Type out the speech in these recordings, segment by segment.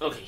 Okay.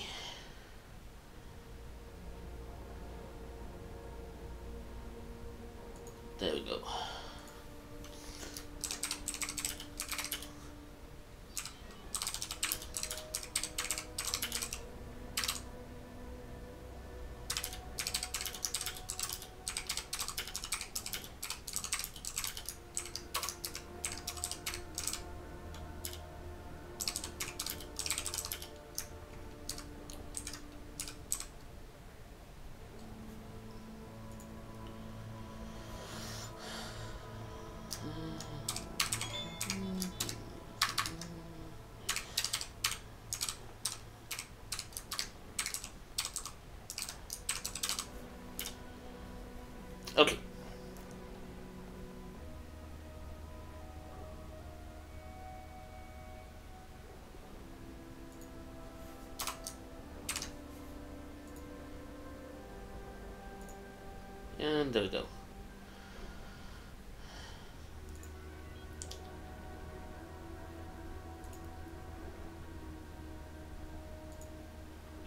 There we go.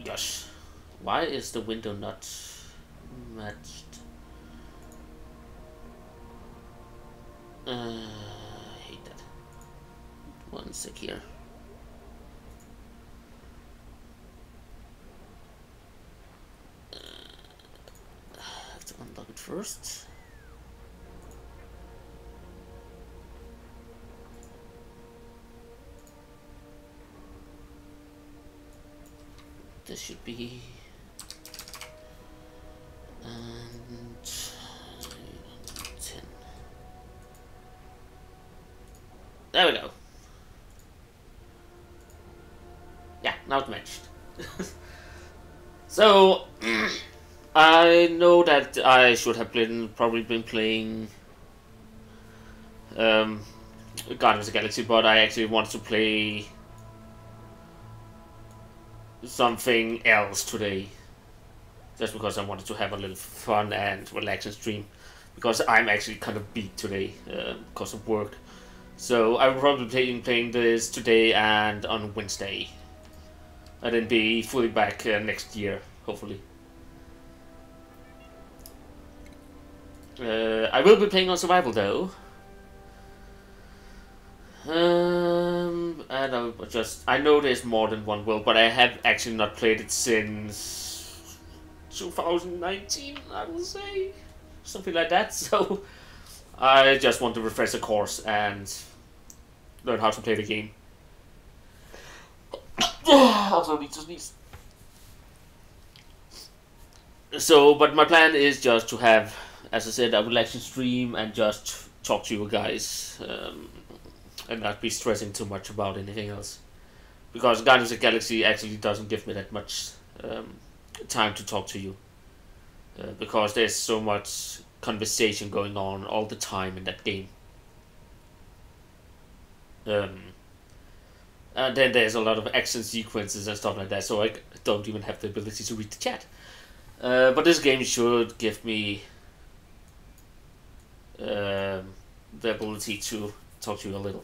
Gosh, why is the window not I should have been probably been playing um, Guardians of the Galaxy, but I actually wanted to play something else today. Just because I wanted to have a little fun and relaxing stream. Because I'm actually kind of beat today uh, because of work. So I will probably be playing, playing this today and on Wednesday. And then be fully back uh, next year, hopefully. Will be playing on survival though. Um, and I will just I know there's more than one world, but I have actually not played it since 2019. I will say something like that. So I just want to refresh the course and learn how to play the game. also need to sneeze. So, but my plan is just to have, as I said, I would like to stream and just talk to you guys. Um, and not be stressing too much about anything else. Because Guardians of Galaxy actually doesn't give me that much um, time to talk to you. Uh, because there's so much conversation going on all the time in that game. Um, and then there's a lot of action sequences and stuff like that, so I don't even have the ability to read the chat. Uh, but this game should give me um, the ability to talk to you a little.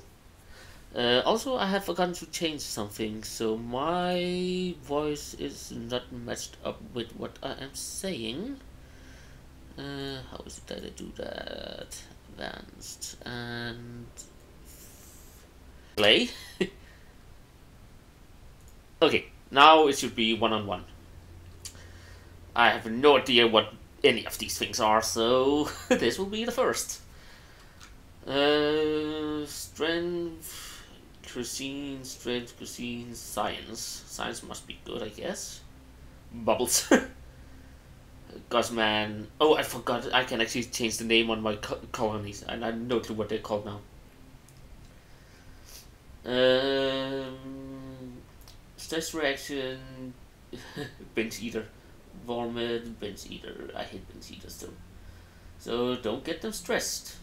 Uh, also, I have forgotten to change something, so my voice is not matched up with what I am saying. Uh, how is it that I do that? Advanced and play. okay, now it should be one on one. I have no idea what any of these things are, so this will be the first. Uh, strength, cuisine, strength, cuisine, science. Science must be good, I guess. Bubbles. Guzman. Oh, I forgot. I can actually change the name on my co colonies, and I have no clue what they're called now. Um, stress reaction, binge eater, vomit, binge eater. I hate binge eaters too. So don't get them stressed.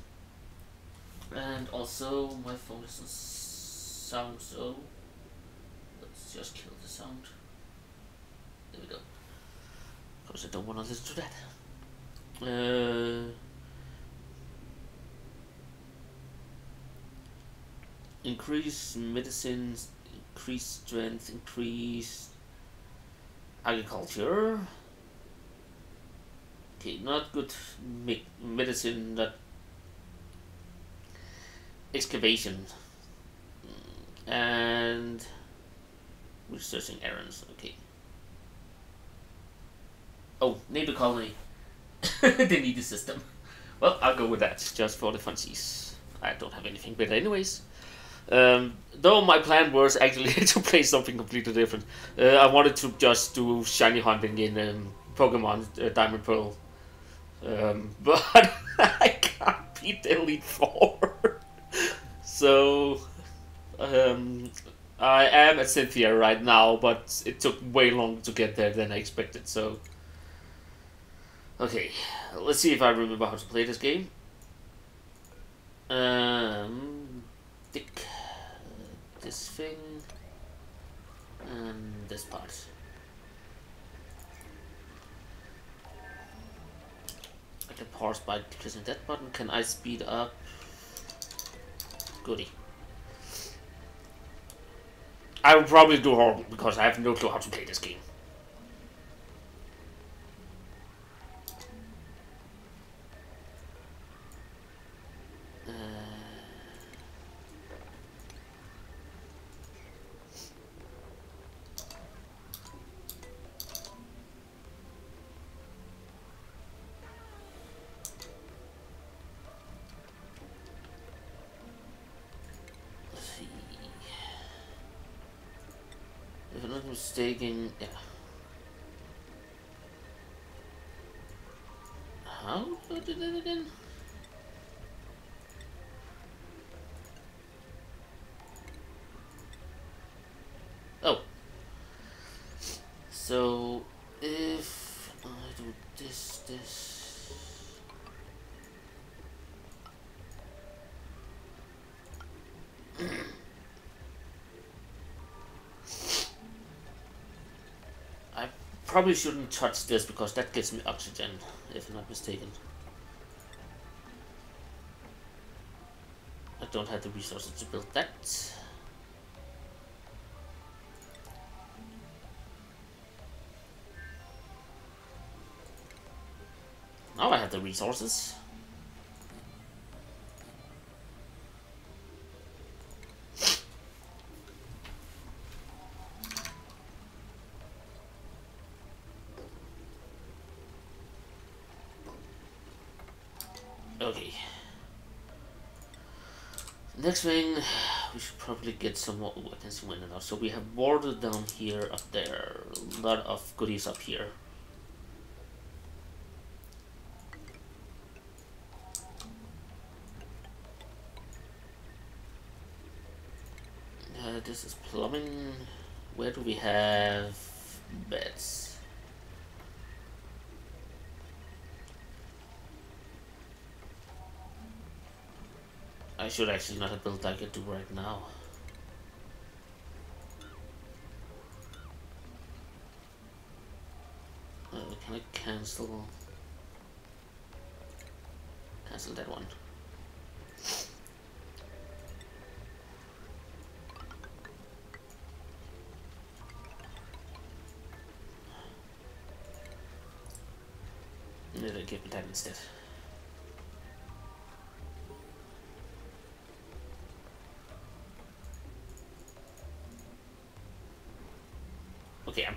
And also, my phone isn't sound so. Let's just kill the sound. There we go. Because I don't want to listen to that. Uh, increase medicine, increase strength, increase agriculture. Okay, not good me medicine, not excavation. Mm, and researching errands, okay. Oh, neighbor colony. they need a system. Well, I'll go with that, just for the funsies. I don't have anything better anyways. Um, though my plan was actually to play something completely different. Uh, I wanted to just do shiny hunting in um, Pokemon uh, Diamond Pearl. Um, but I can't beat the Elite Four. so um, I am at Cynthia right now, but it took way longer to get there than I expected. So okay, let's see if I remember how to play this game. Um, this thing and this part. Can pause by pressing that button. Can I speed up? Goody. I will probably do horrible because I have no clue how to play this game. Yeah. How do I do that again? Oh. So, if I do this, this... probably shouldn't touch this because that gives me oxygen, if I'm not mistaken. I don't have the resources to build that. Now I have the resources. Next thing, we should probably get some more. Ooh, I can see wind enough. So we have border down here, up there. A lot of goodies up here. Uh, this is plumbing. Where do we have beds? I should actually not have built that do right now. Uh, can I cancel? Cancel that one. To give me that instead.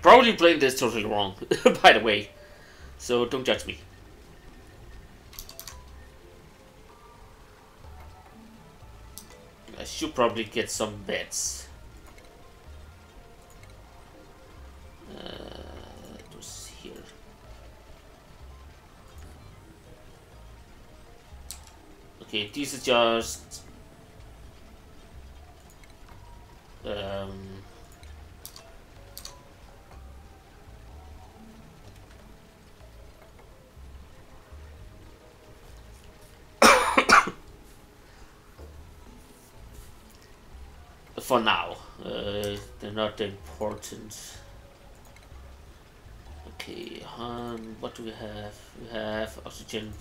Probably playing this totally wrong, by the way. So don't judge me. I should probably get some bets. Uh, here. Okay, these are just not important. Okay, um, what do we have? We have oxygen.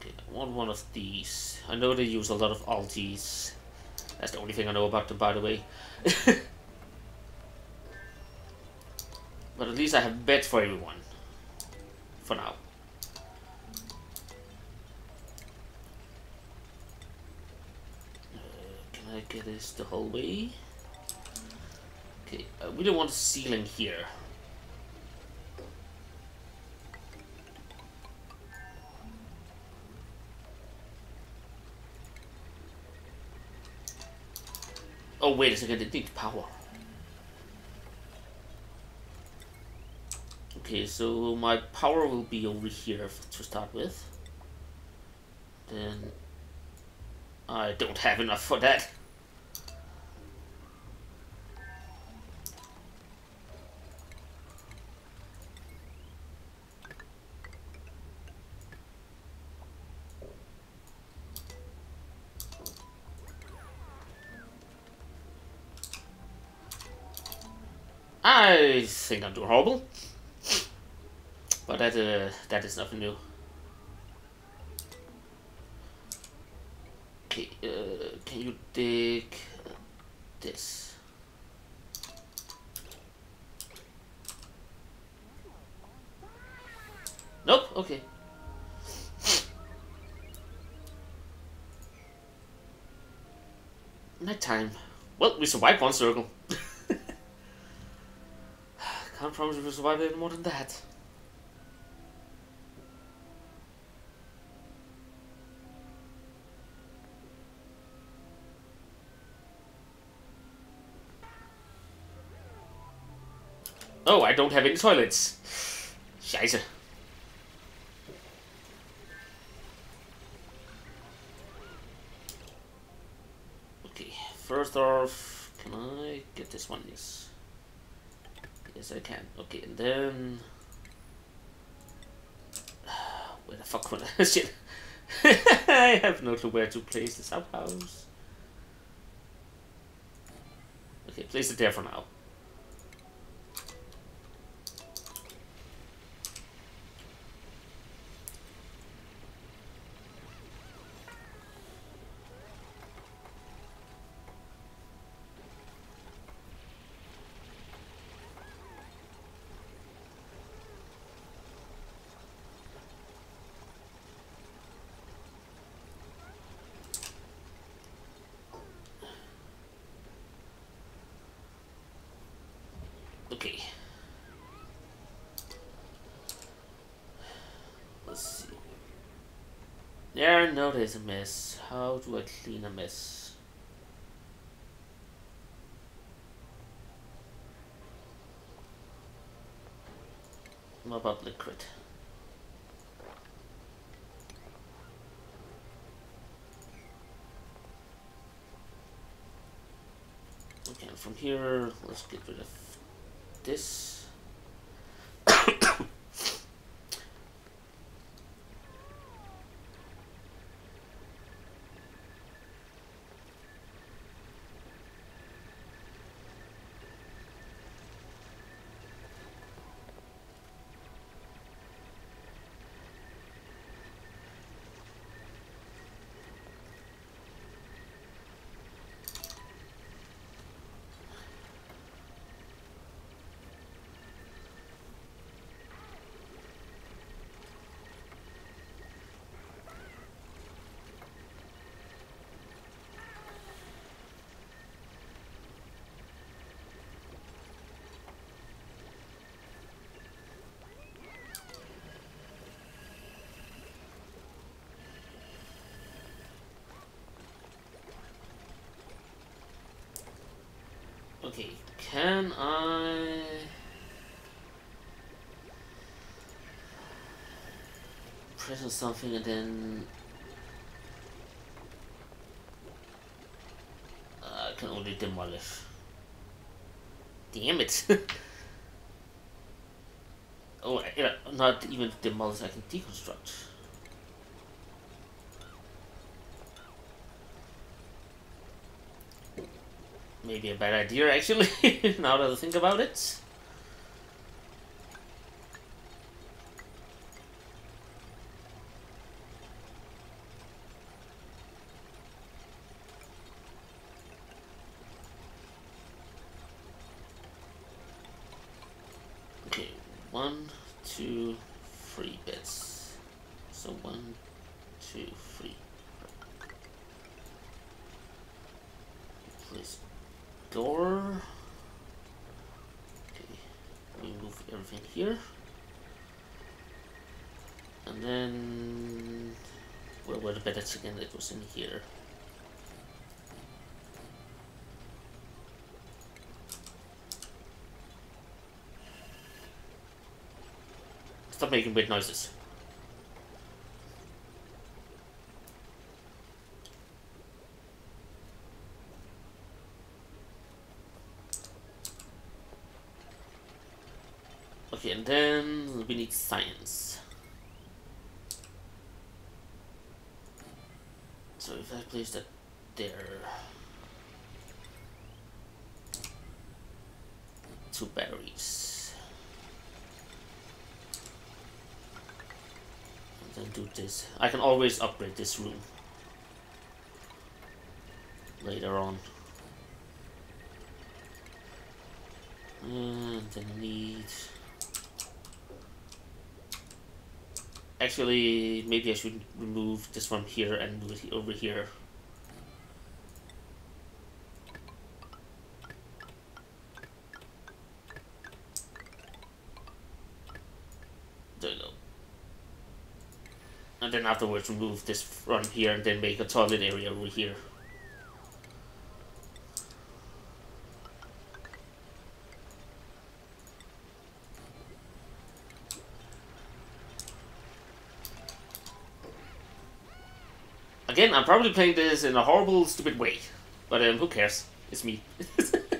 Okay, I want one of these. I know they use a lot of algaes. That's the only thing I know about them, by the way. but at least I have beds for everyone. For now. Get this the whole way? Okay, uh, I really want a ceiling here. Oh, wait a second, it needs power. Okay, so my power will be over here to start with. Then I don't have enough for that. I think I'm doing horrible. But that, uh, that is nothing new. Okay, uh, can you dig this? Nope, okay. Nighttime. Well, we survived one circle. Promise we'll survive any more than that. Oh, I don't have any toilets. Scheiße. Okay, first off, can I get this one? Yes. Yes, I can. Okay, and then... Where the fuck would I... Shit. I have no clue where to place this outhouse. Okay, place it there for now. Okay. Let's see. No, there's a mess. How do I clean a mess? What about liquid? Okay, from here, let's get rid of this. Okay, can I... Press on something and then... Uh, I can only demolish. Damn it! oh, yeah, not even demolish, I can deconstruct. Maybe a bad idea actually, now that I think about it. one, two, three beds. So one, two, three. Place door. Okay, we move everything here. And then, where were the beds In here. Stop making weird noises. Okay, and then we need science. So if I place that there... Two batteries. And then do this. I can always upgrade this room. Later on. And then need... Actually, maybe I should remove this one here and move it over here. There you go. And afterwards remove this from here and then make a toilet area over here. Again, I'm probably playing this in a horrible, stupid way. But um, who cares? It's me.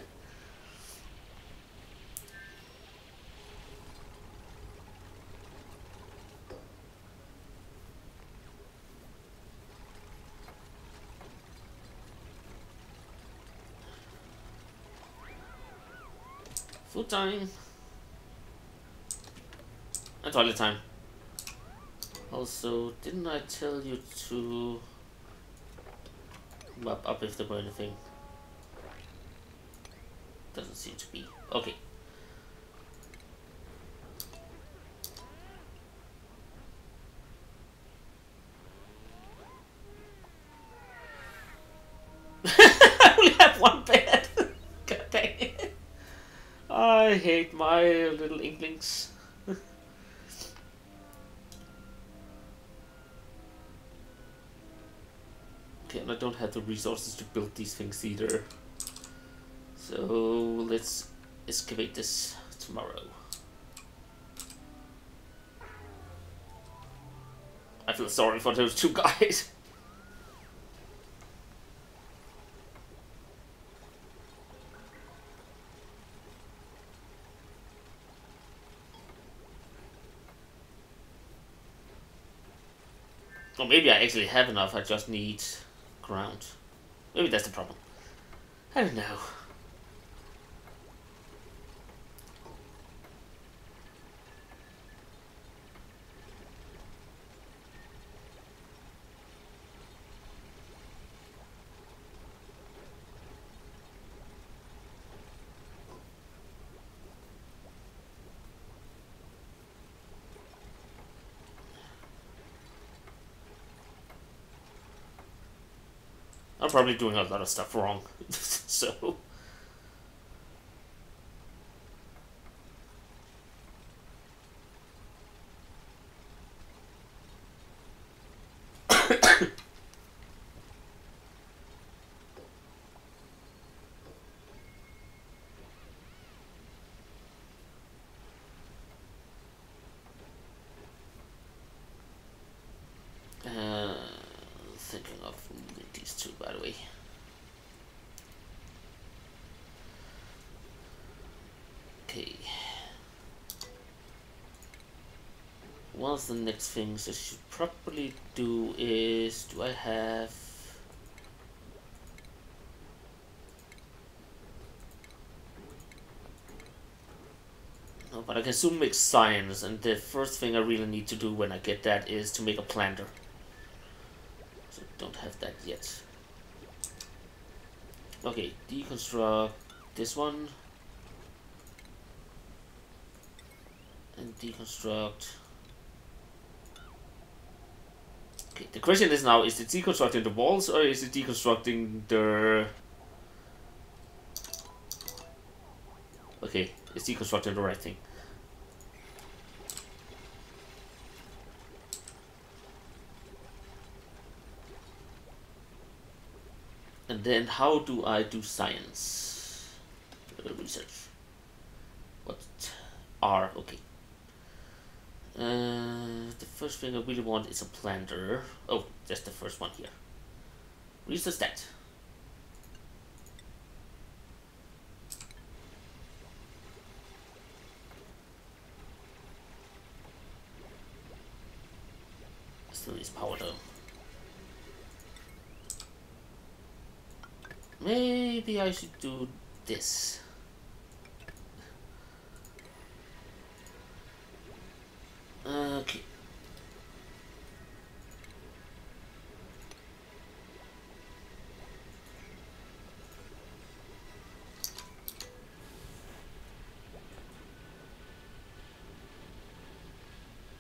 Food time. And toilet time. Also, didn't I tell you to map up if there were anything? Doesn't seem to be. Okay. Hate my little inklings. okay, and I don't have the resources to build these things either. So let's excavate this tomorrow. I feel sorry for those two guys. Or maybe I actually have enough, I just need ground. Maybe that's the problem. I don't know. Probably doing a lot of stuff wrong. so. Uh, thinking of moving these two, by the way. Okay. The next things I should probably do is, do I have... No, but I can soon make science, and the first thing I really need to do when I get that is to make a planter. So don't have that yet. Okay, deconstruct this one. and deconstruct. Okay, the question is now, is it deconstructing the walls or is it deconstructing the... Okay, it's deconstructing the right thing. And then how do I do science? Research. What? R, okay. Uh, the first thing I really want is a planter. Oh, that's the first one here. Research that. Still needs power though. Maybe I should do this. Okay.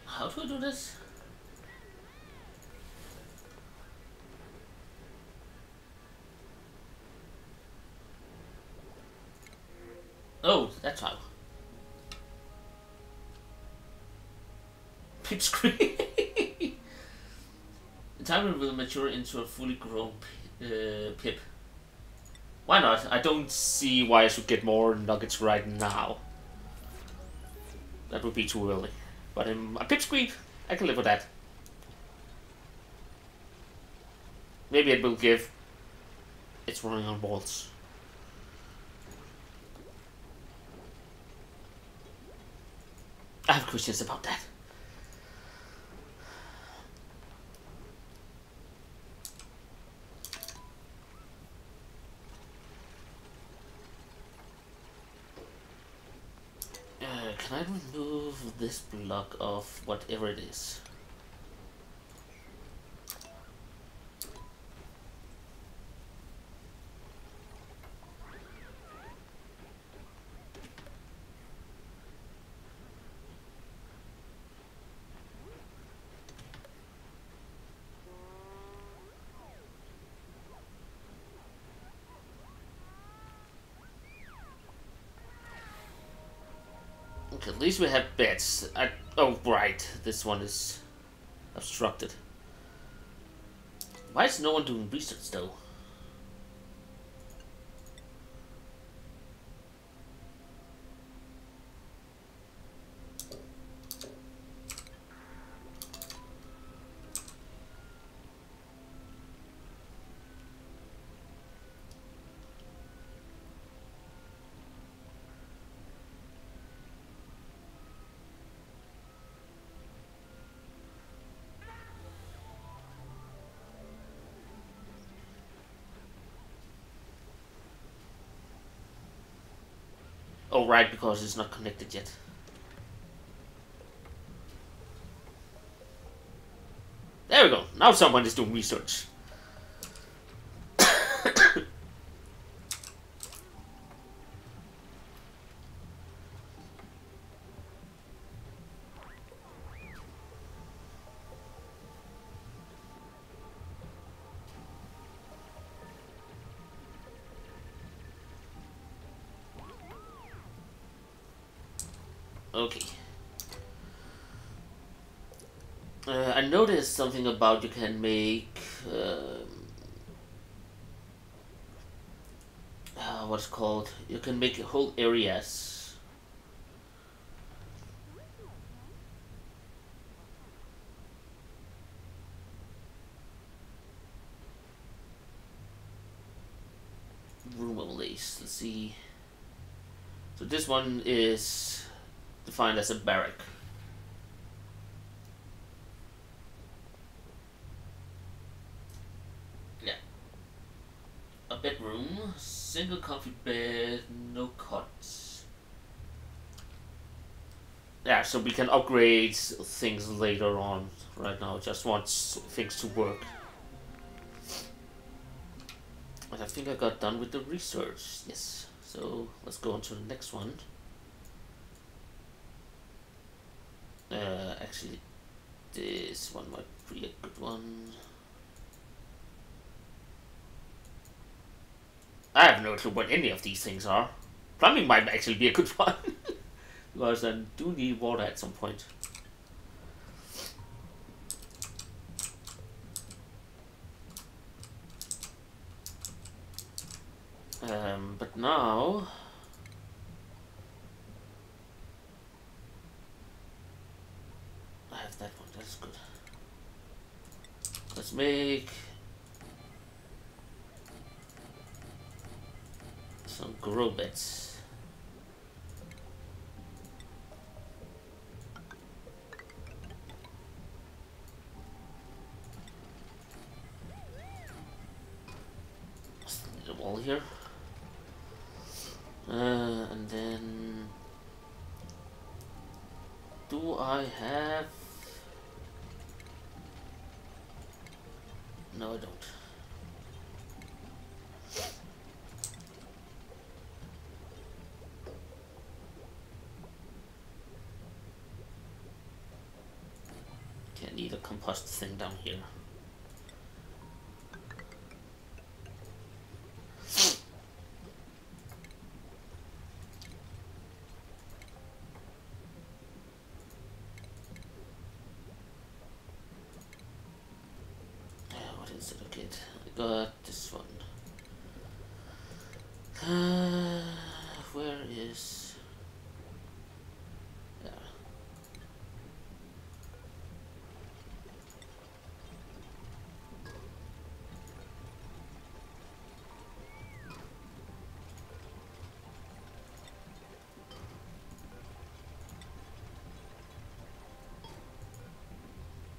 How do I do this? Oh, that's how. Pipsqueak. In time it will mature into a fully grown uh, pip. Why not? I don't see why I should get more nuggets right now. That would be too early. But um, a pipsqueak, I can live with that. Maybe it will give. It's running on walls. I have questions about that. Uh, can I remove this block of whatever it is? At least we have beds. I, oh, right. This one is obstructed. Why is no one doing research, though? Right, because it's not connected yet. There we go. Now someone is doing research. Something about you can make um, uh, what's called? You can make whole areas room overlays let's see. So this one is defined as a barrack yeah a bedroom single comfy bed no cots yeah so we can upgrade things later on. Right now just want things to work. And I think I got done with the research. Yes. So let's go on to the next one. Uh, actually, this one might be a good one. I have no clue what any of these things are. Plumbing might actually be a good one. because I do need water at some point. Um, but now... I have that one, that's good. Let's make... some a wall here. Uh, and then do I have compost thing down here got this one. Uh,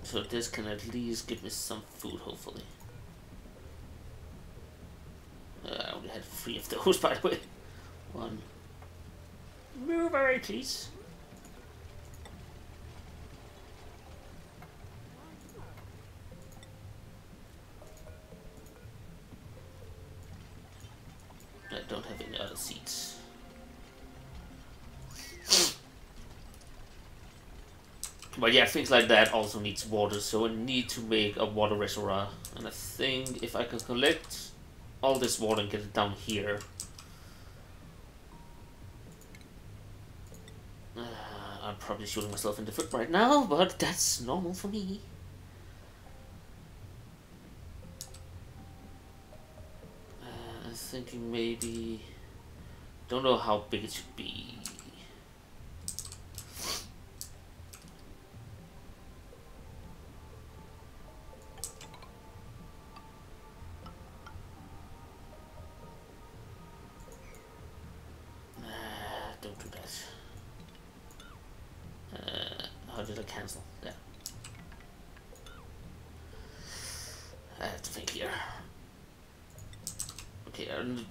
So this can at least give me some food, hopefully. Uh, I only had three of those, by the way. One. Move away, please. But yeah, things like that also needs water, so I need to make a water reservoir. And I think if I can collect all this water and get it down here. Uh, I'm probably shooting myself in the foot right now, but that's normal for me. Uh, I'm thinking maybe... Don't know how big it should be.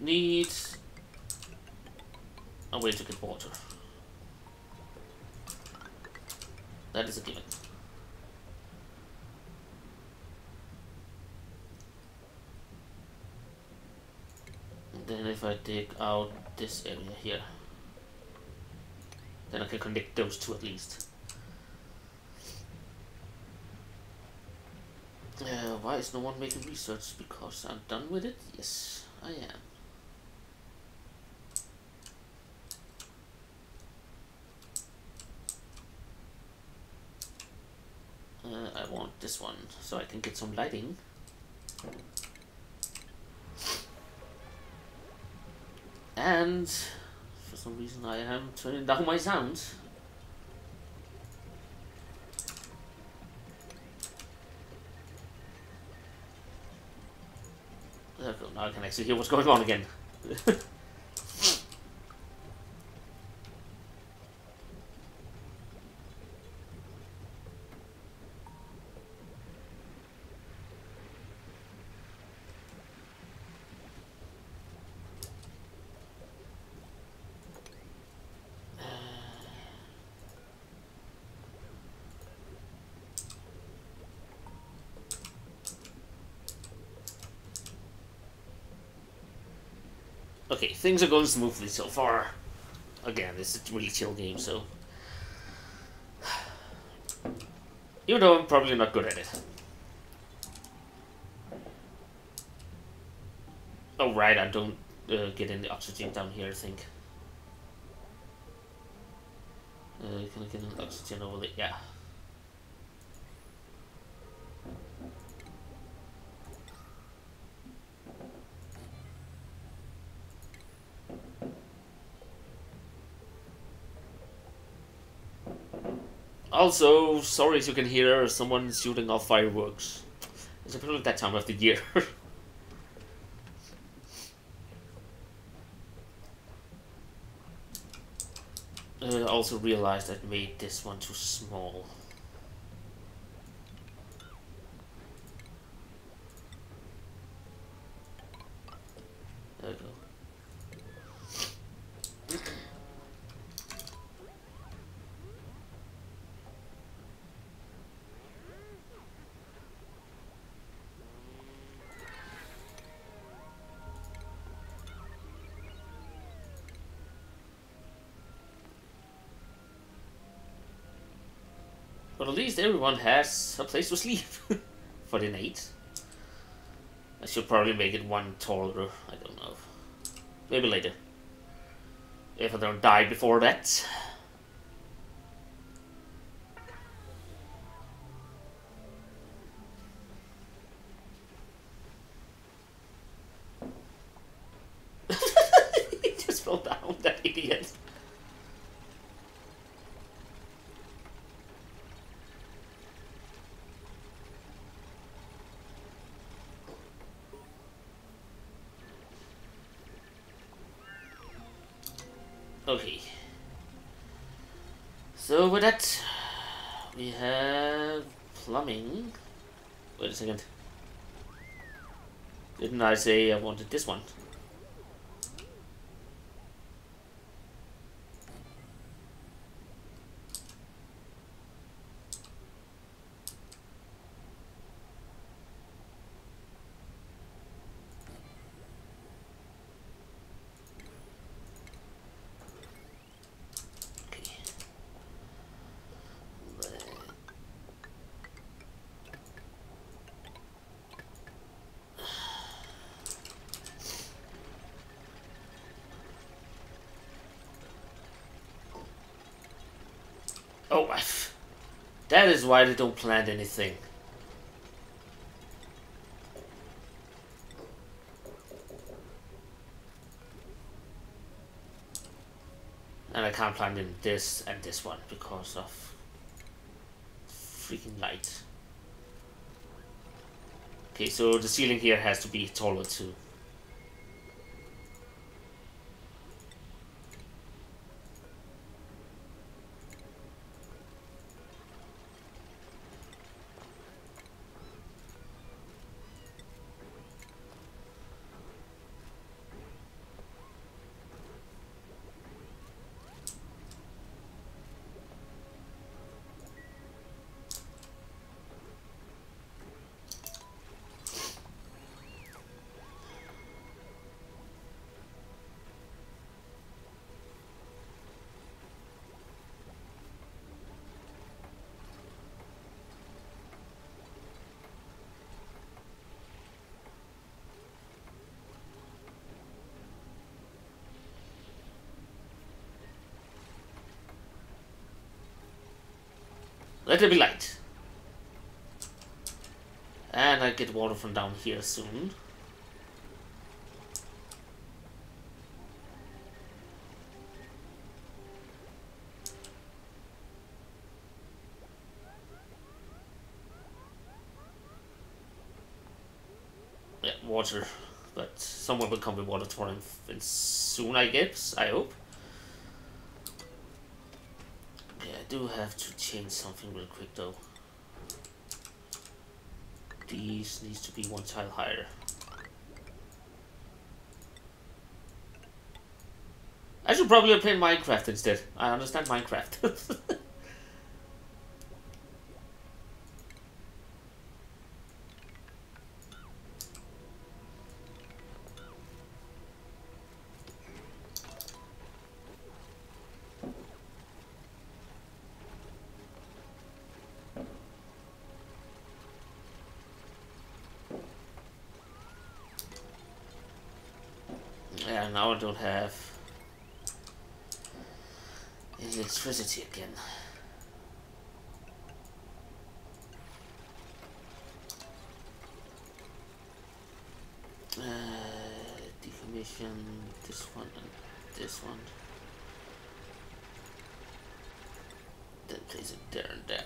need a way to get water. That is a given. And dig out this area here, then I can connect those two at least. Uh, why is no one making research? Because I'm done with it? Yes, I am. Uh, I want this one so I can get some lighting. And for some reason I am turning down my sound. Now I can actually hear what's going on again. Okay, things are going smoothly so far. Again, this is a really chill game, so... Even though I'm probably not good at it. Oh right, I don't uh, get any oxygen down here, I think. Uh, can I get an oxygen over there? Yeah. Also, sorry if you can hear someone shooting off fireworks. It's a bit that time of the year. uh, also realized I made this one too small. But at least everyone has a place to sleep for the night. I should probably make it one taller, I don't know. Maybe later. If I don't die before that. Second. Didn't I say I wanted this one? Okay. Oh, I f- that is why they don't plant anything. And I can't plant in this and this one because of freaking light. Okay, so the ceiling here has to be taller too. Let there be light. And I get water from down here soon. Yeah, water. But someone will come with water for him soon, I guess. I hope. Okay, I do have to change something real quick though. These needs to be one tile higher. I should probably play Minecraft instead. I understand Minecraft. Yeah, now I don't have electricity again. Uh, defamation, this one and this one. Then place it there and there.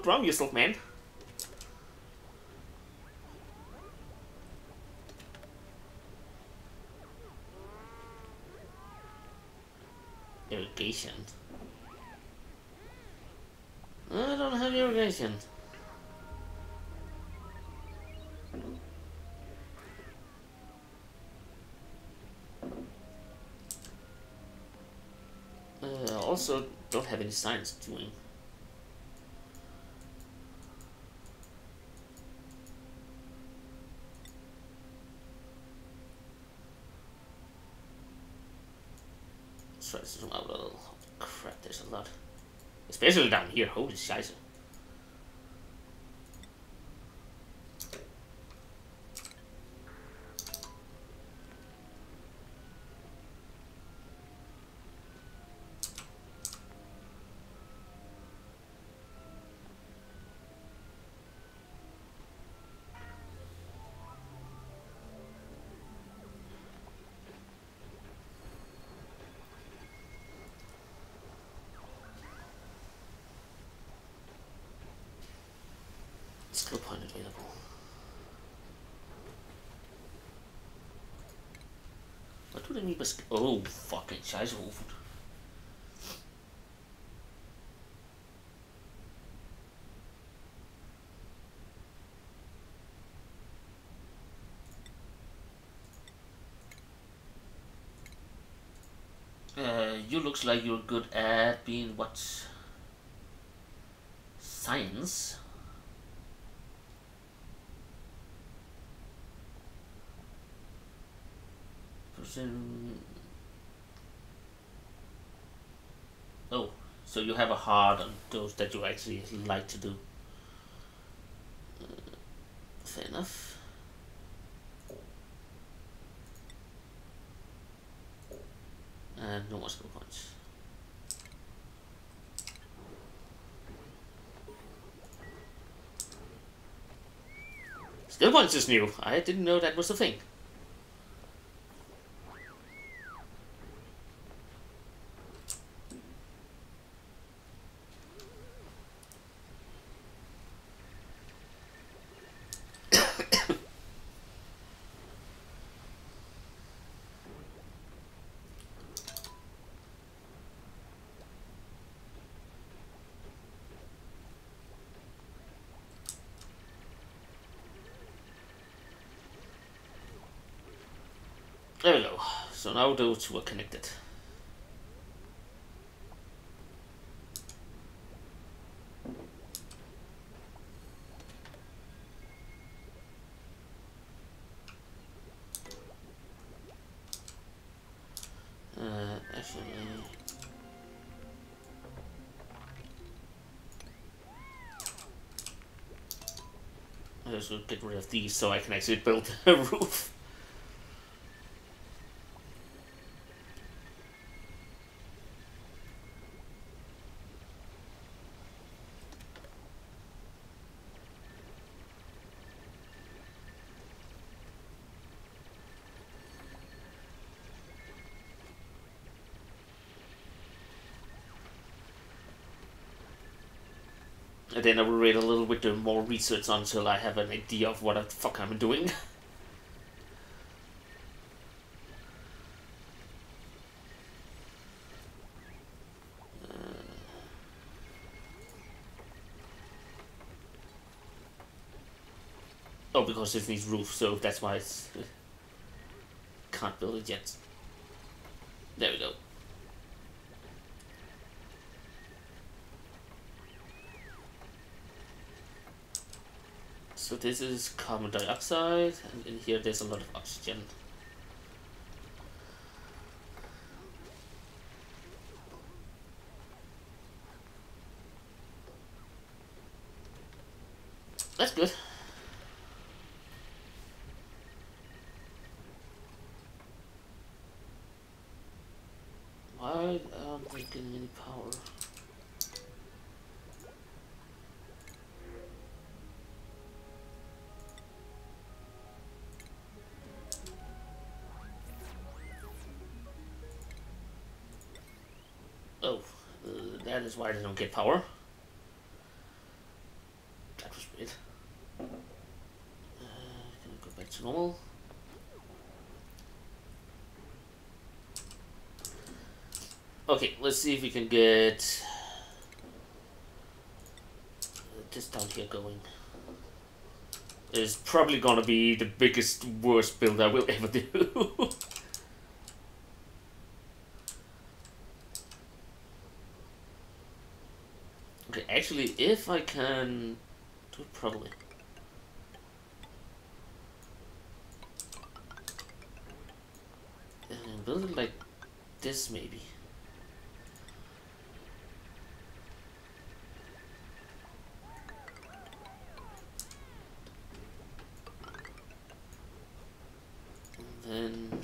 Don't drown yourself, man. Irrigation. I don't have irrigation. Uh, also, don't have any science doing. Let's try to zoom out a little. Crap, there's a lot. Especially down here. Holy scheiße. Skill point available. Sk- Oh, fucking Scheißeofen. Uh, you looks like you're good at being what? Science. Person. Oh, so you have a hard on those that you actually like to do. Uh, fair enough. And no more skill points. Skill points is new. I didn't know that was a thing. There we go. So now those two are connected. Uh, actually, I just get rid of these so I can actually build a roof. And then I will read a little bit more research until I have an idea of what the fuck I'm doing. oh, because it needs roof, so that's why it's uh, can't build it yet. There we go. So this is carbon dioxide, and in here there's a lot of oxygen. That's good. Is why they don't get power. That was weird. Uh, can I go back to normal? Okay, let's see if we can get this down here going. It's probably gonna be the biggest, worst build I will ever do. Okay, actually, if I can do it properly. And build it like this, maybe. And then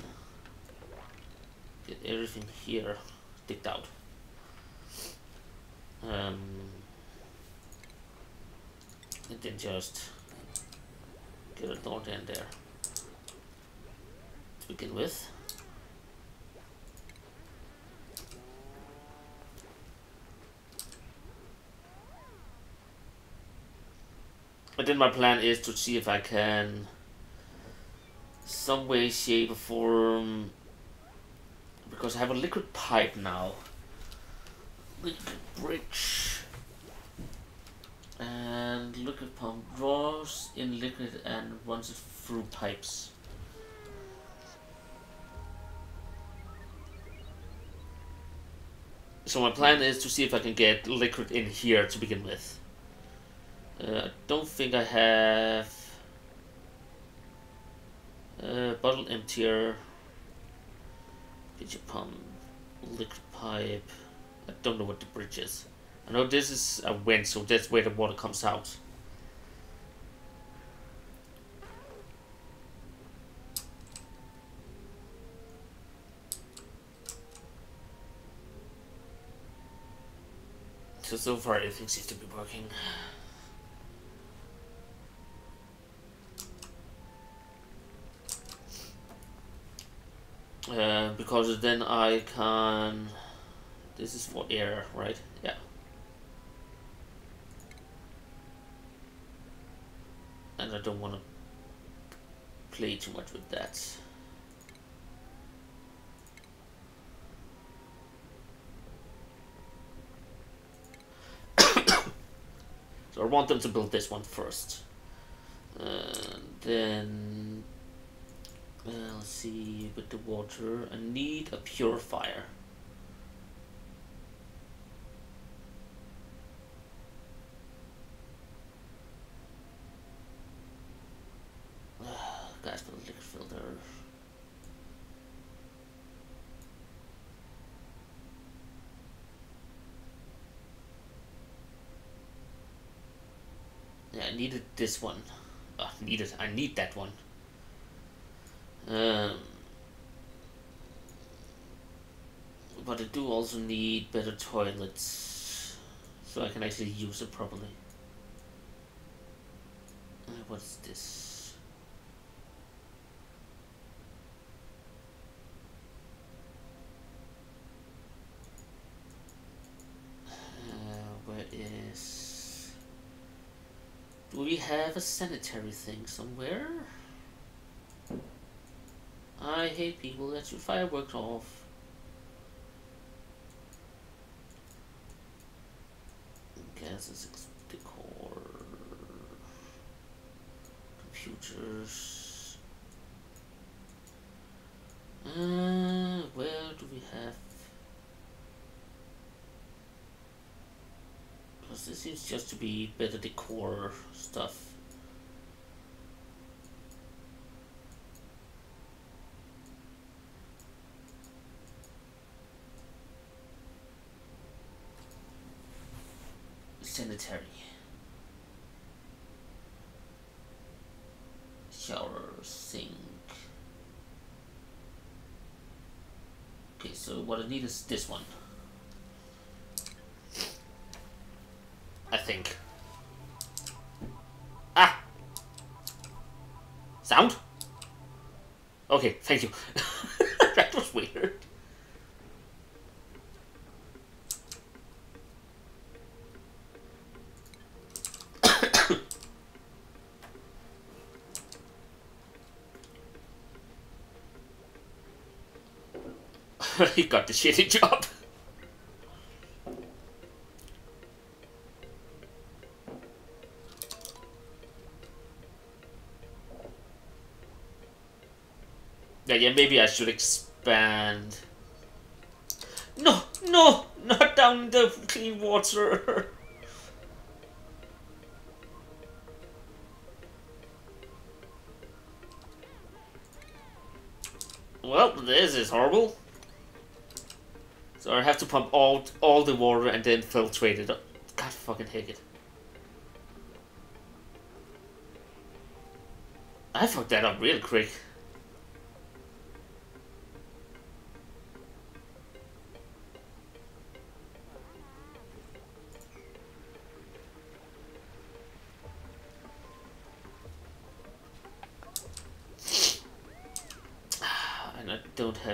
get everything here digged out. Um, and then just get a dot in there to begin with. But then my plan is to see if I can some way, shape or form because I have a liquid pipe now. Liquid bridge liquid pump draws in liquid and runs it through pipes. So my plan is to see if I can get liquid in here to begin with. Uh, I don't think I have uh, bottle emptier, pitcher pump, liquid pipe. I don't know what the bridge is. I know this is a vent, so that's where the water comes out. So, so far everything seems to be working. Uh, because then I can... This is for air, right? Yeah. And I don't want to play too much with that. So I want them to build this one first. And then uh, let's see, with the water, I need a purifier. Gas for the liquid filter. Yeah, I needed this one. Uh, it. I need that one. Um, but I do also need better toilets so I can actually use it properly. Uh, what is this? Uh, where is... Do we have a sanitary thing somewhere? I hate people that shoot fireworks off. Gases, decor, computers. Uh, where do we have? This seems just to be better decor stuff. Sanitary. Shower, sink. Okay, so what I need is this one. Think. Ah! Sound? Okay, thank you. that was weird. he got the shitty job. Maybe I should expand. No, no, not down the clean water. well, this is horrible. So I have to pump all all the water and then filtrate it. God fucking hate it. I fucked that up real quick.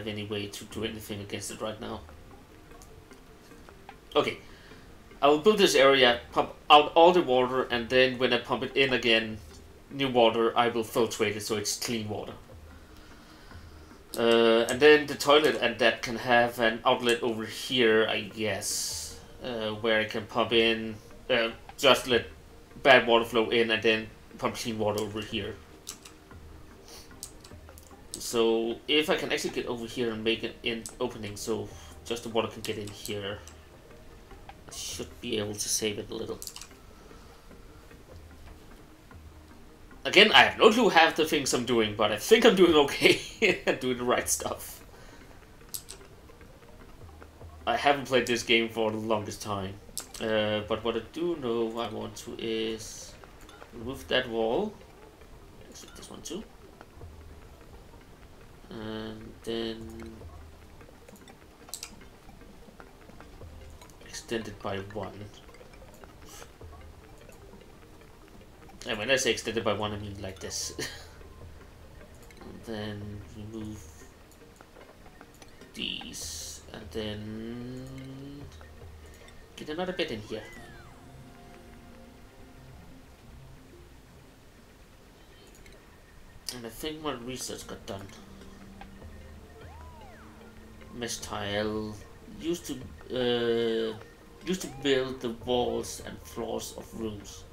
Have any way to do anything against it right now. Okay. I will build this area, pump out all the water, and then when I pump it in again, new water, I will filtrate it so it's clean water. Uh, and then the toilet and that can have an outlet over here, I guess, uh, where I can pump in, uh, just let bad water flow in and then pump clean water over here. So if I can actually get over here and make an in opening so just the water can get in here I should be able to save it a little. Again, I have no clue half the things I'm doing, but I think I'm doing okay and doing the right stuff. I haven't played this game for the longest time. Uh, but what I do know I want to is remove that wall. Except this one too. And then extended by one. And when I say extended by one, I mean like this. And then remove these, and then get another bit in here. And I think my research got done. Mesh tile used to uh, used to build the walls and floors of rooms.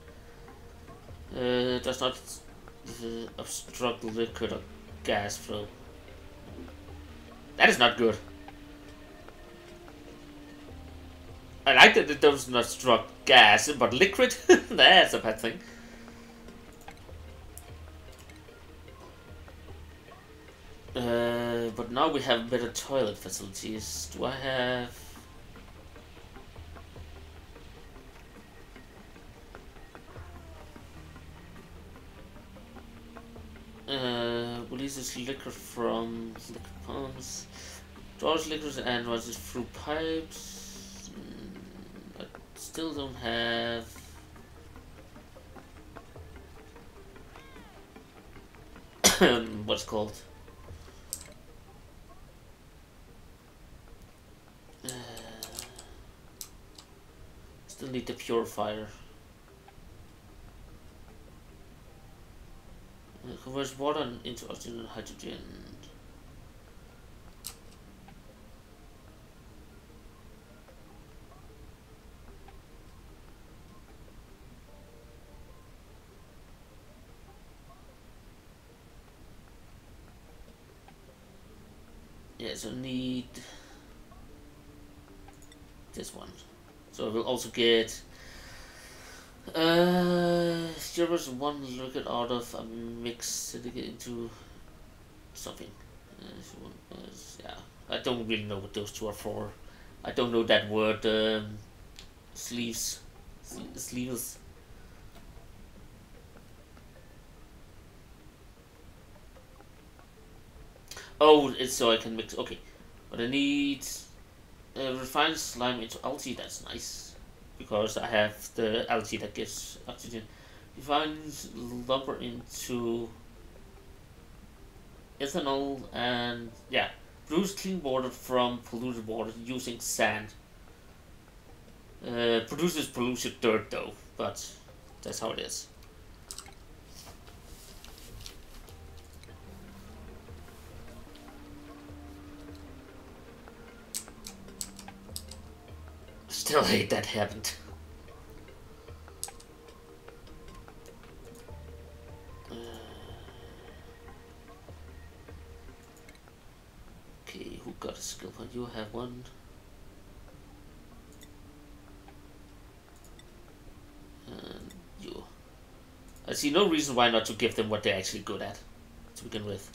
Uh, does not uh, obstruct liquid or gas flow. That is not good. I like that it does not obstruct gas, but liquid? That's a bad thing. Uh, but now we have better toilet facilities. Do I have... Uh, releases liquor from liquor pumps, draws liquors and rises through pipes. Mm, I still don't have. what's called? Uh, still need the purifier. It converts water into oxygen and hydrogen. yeah, so need this one. So I will also get uh was one liquid out of a mix to get into something. Uh, yeah, I don't really know what those two are for. I don't know that word um, sleeves sleeves Oh, it's so I can mix. Okay, what I need uh, refined slime into algae. That's nice because I have the algae that gives oxygen. Refined lumber into ethanol and yeah, produce clean water from polluted water using sand. Uh, produces polluted dirt though, but that's how it is. Still hate that happened. Okay, who got a skill point? You have one. And you. I see no reason why not to give them what they're actually good at to begin with.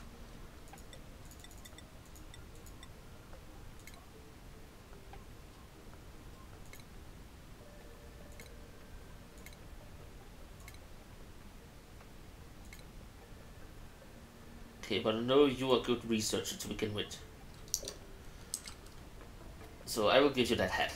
Okay, but I know you are a good researcher to begin with. So I will give you that hat.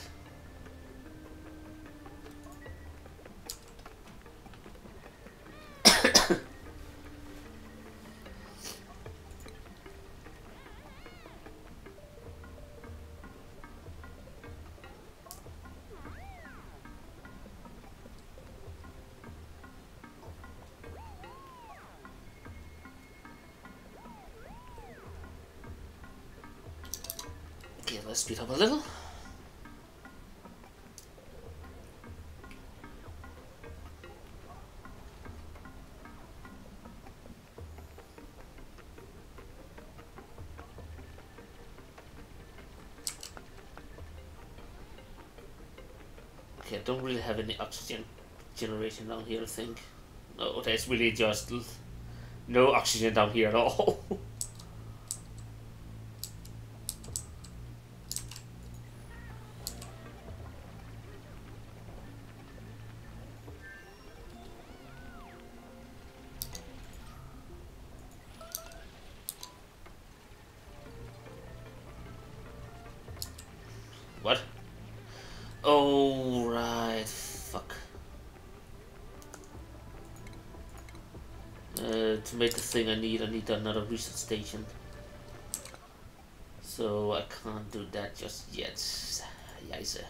Speed up a little. Okay, I don't really have any oxygen generation down here, I think. No, there's really just no oxygen down here at all. thing I need. I need another research station. So I can't do that just yet. Yizer.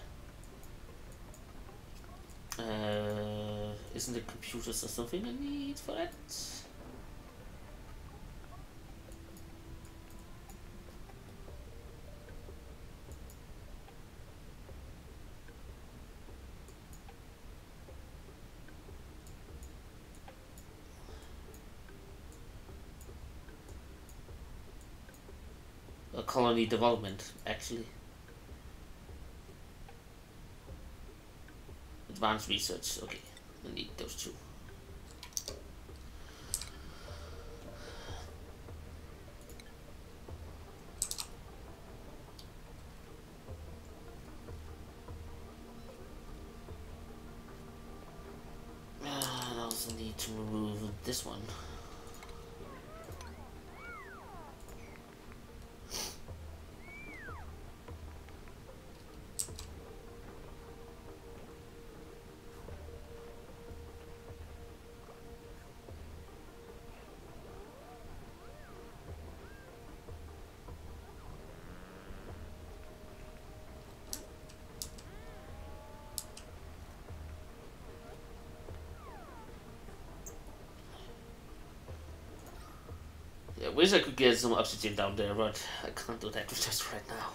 Uh, isn't the computers or something I need for that? Colony development, actually. Advanced research, okay. I need those two. Ah, I also need to remove this one. I wish I could get some oxygen down there, but I can't do that just right now.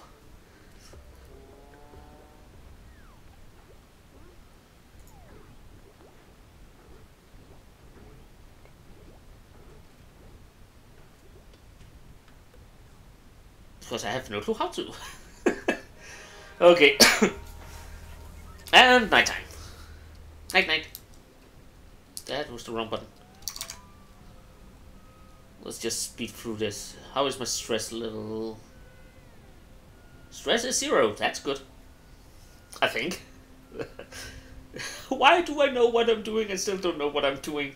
Because I have no clue how to. okay. and nighttime. Night night. That was the wrong button. Just speed through this. How is my stress level? Stress is zero. That's good. I think. Why do I know what I'm doing and still don't know what I'm doing?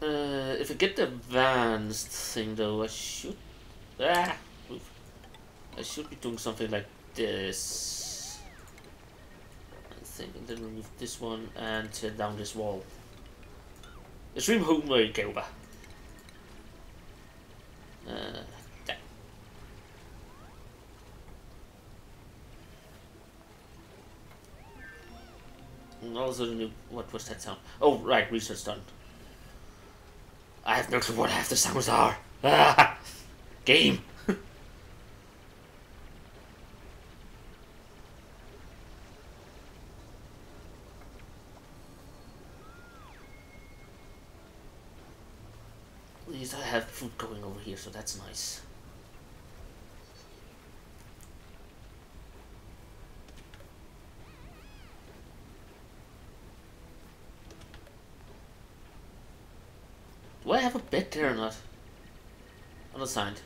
Uh, if I get the advanced thing though, I should... Ah! I should be doing something like this. I think, and then remove this one and tear down this wall. Extreme Homer Gelba. Uh, also the new, what was that sound? Oh, right, research done. I have no clue what half the sounds are. Ah! Game! At least I have food going over here, so that's nice. Do I have a bed there or not? Unassigned.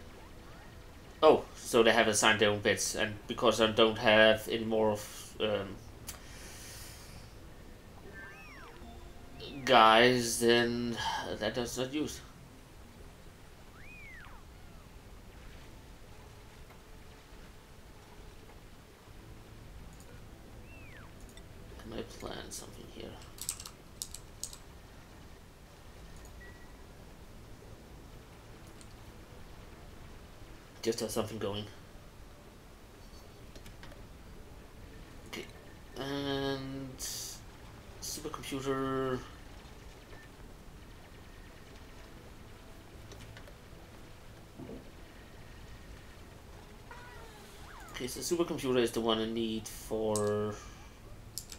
Oh, so they have assigned their own bits, and because I don't have any more of um, guys, then that does not use. Can I plan something here? Just have something going. Okay, and supercomputer. Okay, so supercomputer is the one I need for.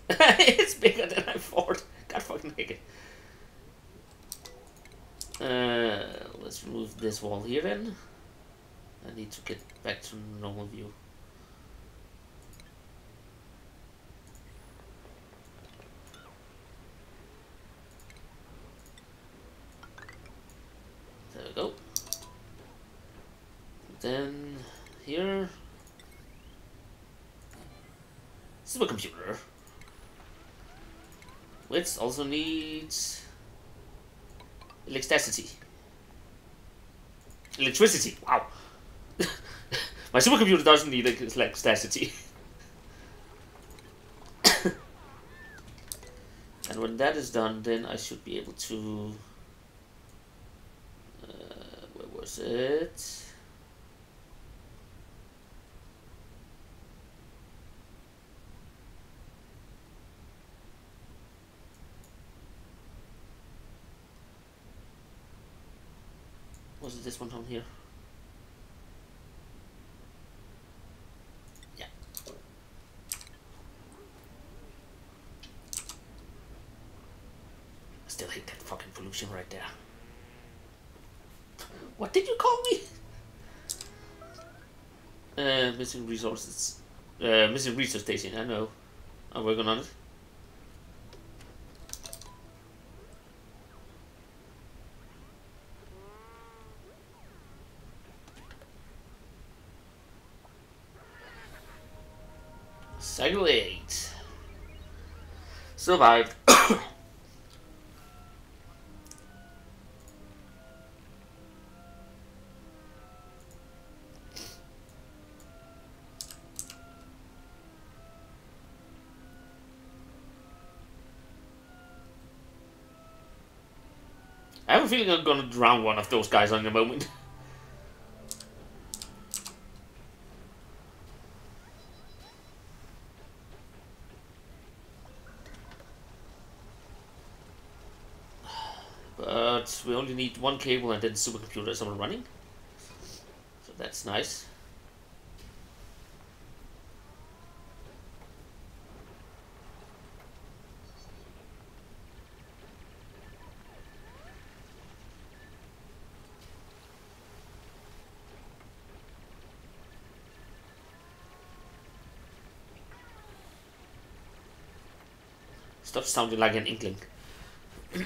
it's bigger than I thought. God fucking make it. Uh, let's remove this wall here then. I need to get back to normal view. There we go. Then here, supercomputer, which also needs electricity. Electricity. Wow. My supercomputer doesn't need electricity. and when that is done, then I should be able to. Uh, where was it? Was it this one down here? Yeah. I still hate that fucking pollution right there. What did you call me? Uh, missing resources. Uh, missing research station, I know. I'm working on it. Cycle 8. Survived. Feeling I'm gonna drown one of those guys in a moment. But we only need one cable and then supercomputer is up running. So that's nice. Stop sounding like an inkling.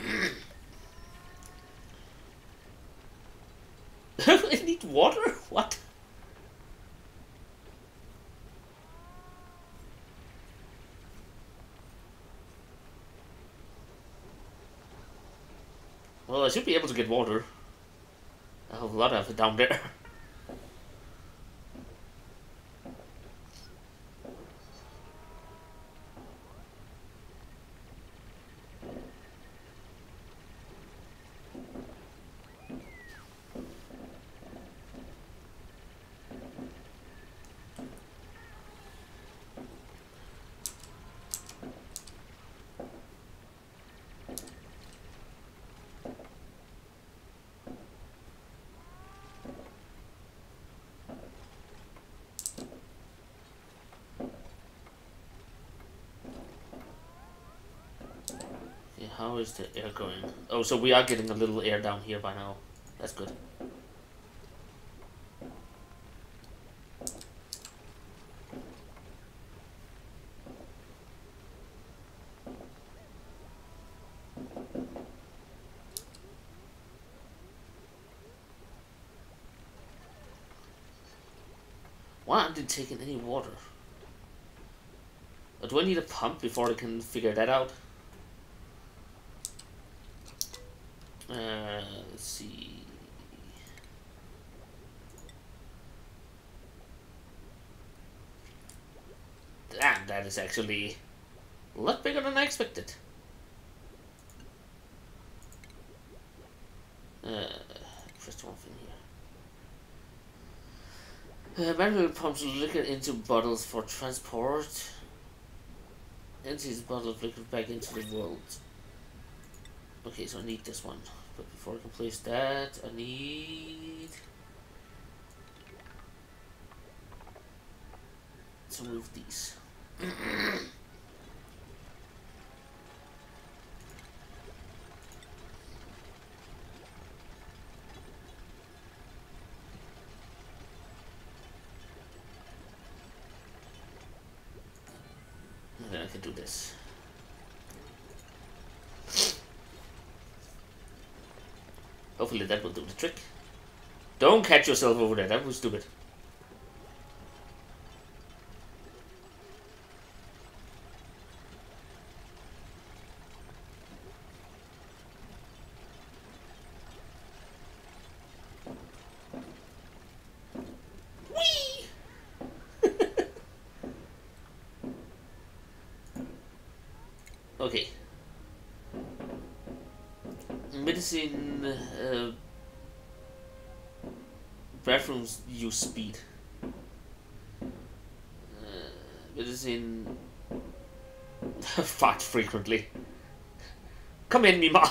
I need water? What? Well, I should be able to get water. I have a lot of it down there. Is the air going? Oh, so we are getting a little air down here by now. That's good. Why aren't they taking any water? do I need a pump before I can figure that out? Uh, let's see. Damn, that is actually a lot bigger than I expected. Uh, press one thing here. Uh, manual pumps liquor into bottles for transport. Empties bottle of liquor back into the world. Okay, so I need this one. But before I can place that, I need to move these. And then I can do this. Hopefully that will do the trick. Don't catch yourself over there, that was stupid. okay medicine uh, use speed. Uh, medicine fart frequently. Come in, Mima.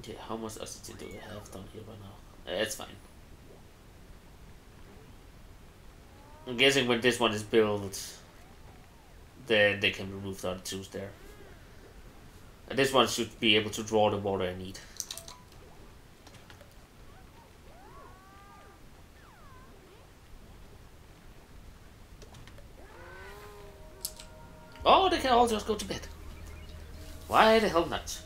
okay, how much oxygen do we have down here by now? Uh, it's fine. I'm guessing when this one is built, then they can remove the other twos there. And this one should be able to draw the water I need. Oh, they can all just go to bed. Why the hell not?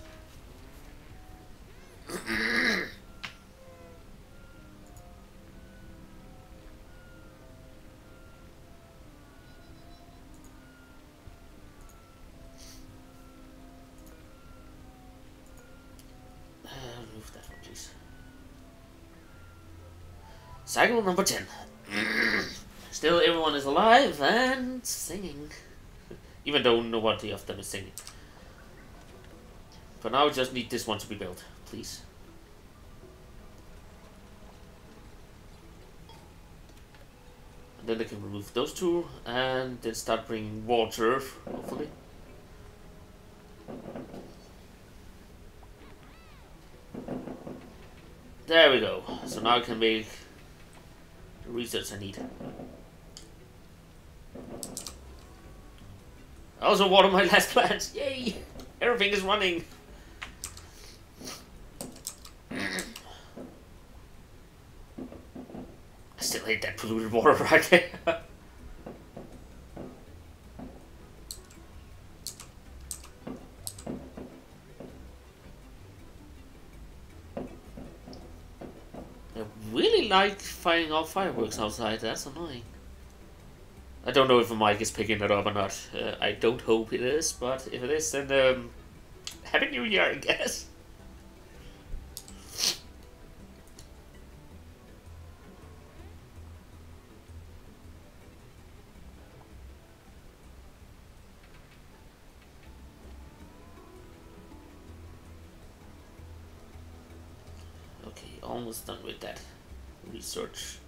Cycle number 10. Still, everyone is alive and singing. Even though nobody of them is singing. For now, I just need this one to be built, please. And then I can remove those two and then start bringing water, hopefully. There we go. So now I can make research I need. I one of my last plants. Yay! Everything is running. I still hate that polluted water right there. I really like firing off fireworks outside. That's annoying. I don't know if the mic is picking it up or not. Uh, I don't hope it is, but if it is, then um, Happy New Year, I guess. Okay, almost done with that research.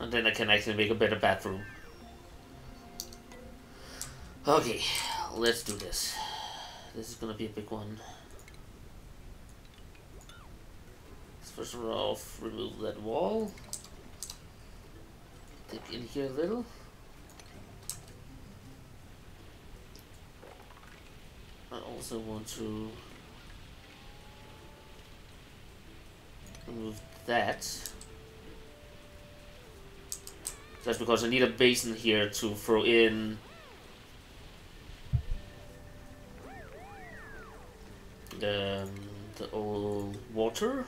And then I can actually make a better bathroom. Okay, let's do this. This is gonna be a big one. First of all, remove that wall. Dig in here a little. I also want to remove that. That's because I need a basin here to throw in the, the old water.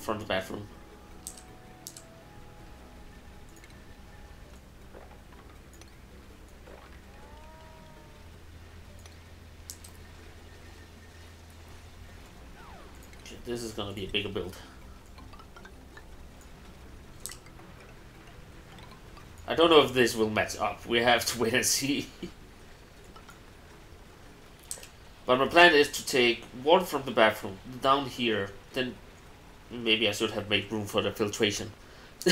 From the bathroom. This is gonna be a bigger build. I don't know if this will match up. We have to wait and see. but my plan is to take one from the bathroom down here. Then maybe I should have made room for the filtration.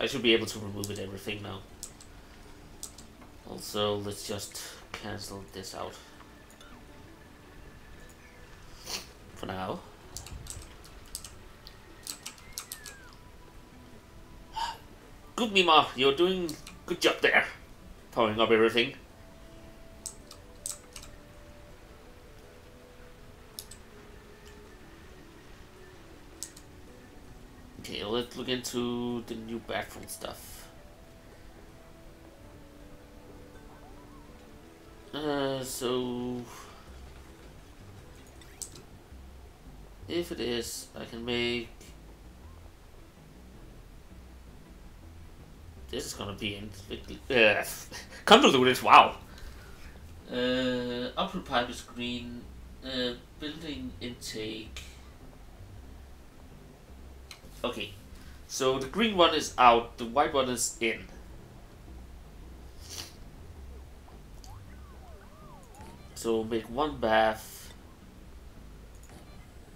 I should be able to remove it everything now. Also, let's just cancel this out. For now. Good Mima, you're doing good job there. Powering up everything. Okay, let's look into the new bathroom stuff. This is gonna be in uh, convoluted. Wow. Uh, output pipe is green. Uh, building intake. Okay, so the green one is out. The white one is in. So make one bath,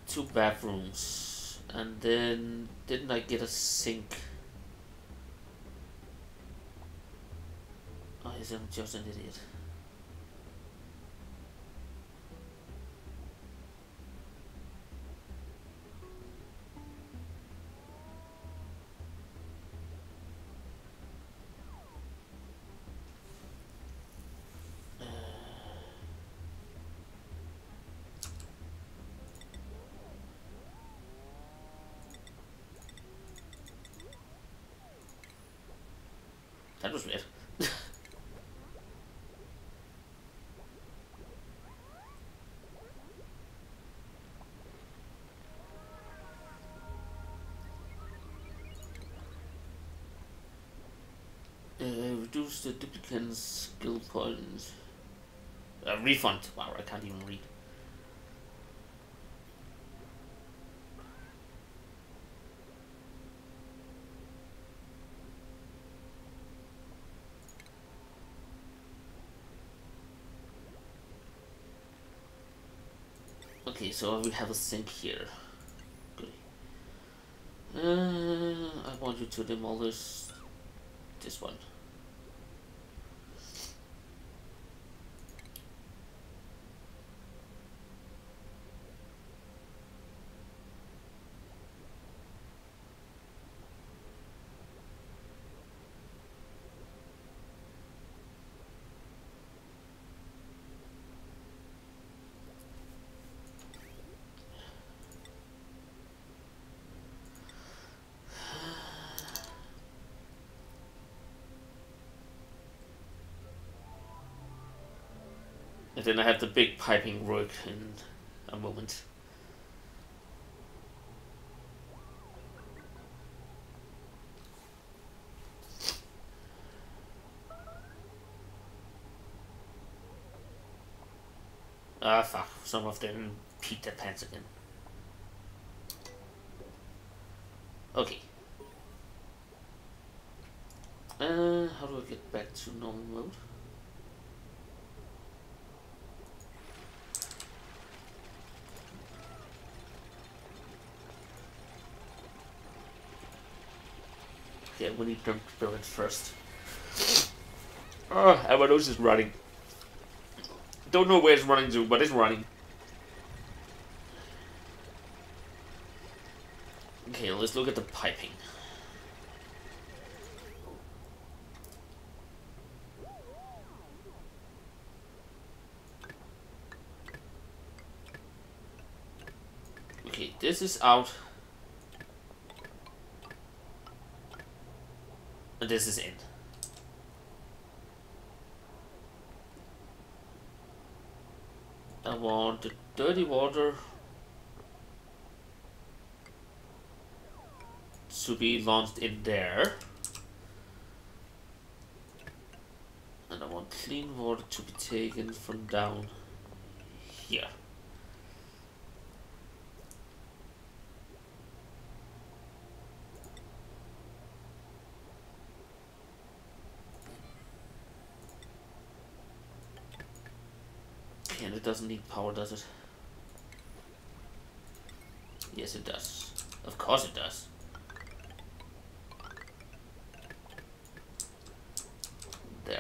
two bathrooms, and then didn't I get a sink? Is I'm just an idiot. Uh, reduce the duplicant's skill points. Uh, refund. Wow, I can't even read. Okay, so we have a sink here. Good. Uh, I want you to demolish this one. And then I have the big piping work in a moment. Ah, fuck. Some of them peed their pants again. Okay. Uh, how do I get back to normal mode? Okay, we need to build it first. Ah, oh, Avanos is running. Don't know where it's running to, but it's running. Okay, let's look at the piping. Okay, this is out. This is it. I want the dirty water to be launched in there. And I want clean water to be taken from down here. And it doesn't need power, does it? Yes, it does. Of course it does. There.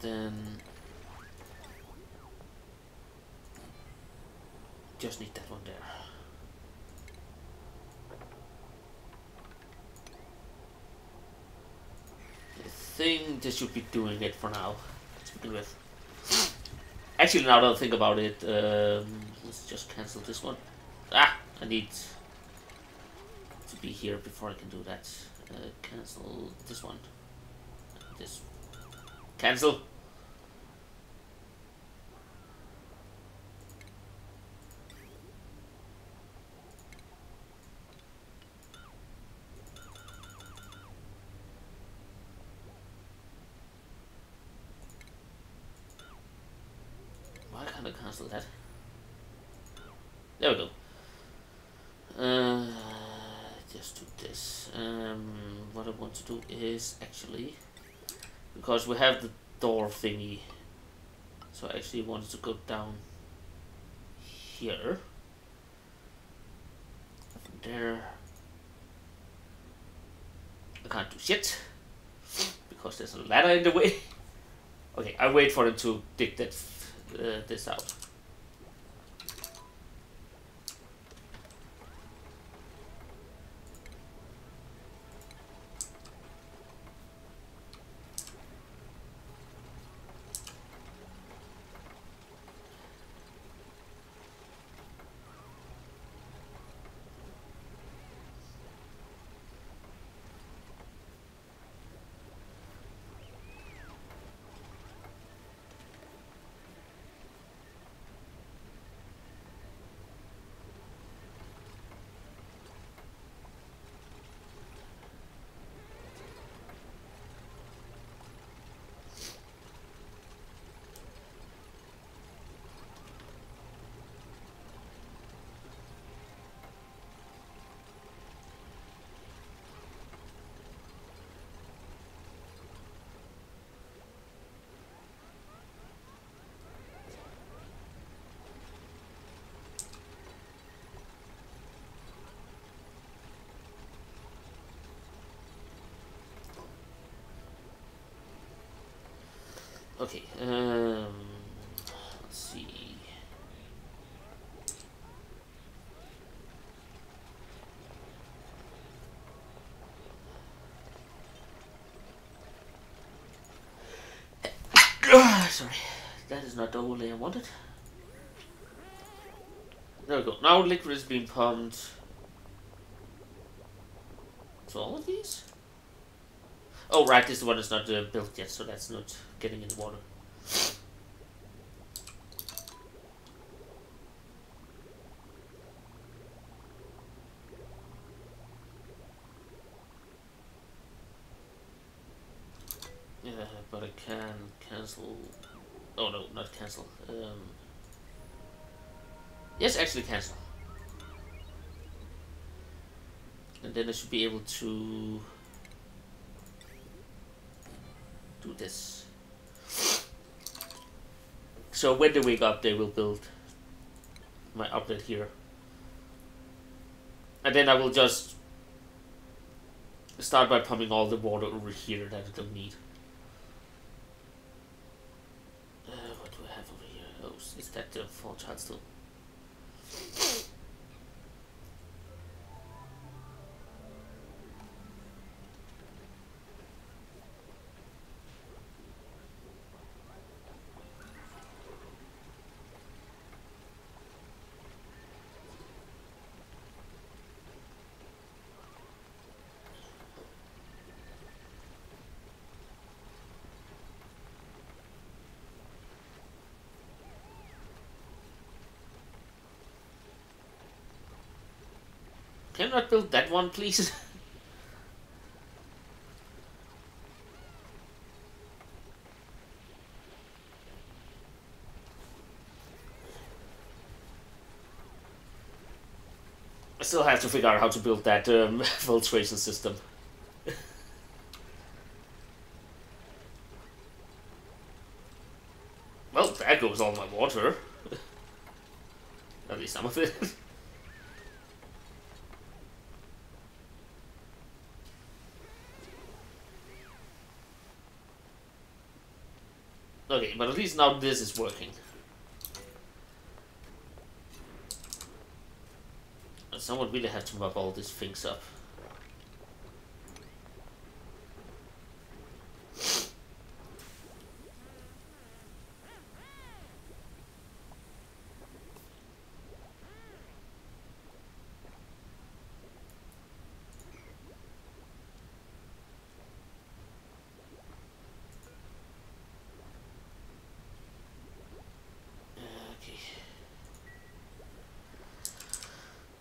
Then... Just need that one there. I think this should be doing it for now. Let's begin with. Actually, now that I think about it, um, let's just cancel this one. Ah, I need to be here before I can do that. Uh, cancel this one. This. Cancel. Why can't I cancel that? There we go. Uh, just do this. Um, what I want to do is actually, because we have the door thingy, so I actually wanted to go down here. There. I can't do shit because there's a ladder in the way. Okay, I wait for them to dig that uh, this out. Okay. Um, let's see. Sorry, that is not the only I wanted. There we go. Now liquid is being pumped. So all of these? Oh, right, this one is not uh, built yet, so that's not getting in the water. Yeah, but I can cancel... Oh no, not cancel. Um, yes, actually cancel. And then I should be able to So when they wake up, they will build my update here. And then I will just start by pumping all the water over here that I don't need. Uh, what do I have over here? Oh, is that the fall child still? Can you not build that one, please? I still have to figure out how to build that um, filtration system. well, there goes all my water. At least some of it. Okay, but at least now this is working. And Someone really had to map all these things up.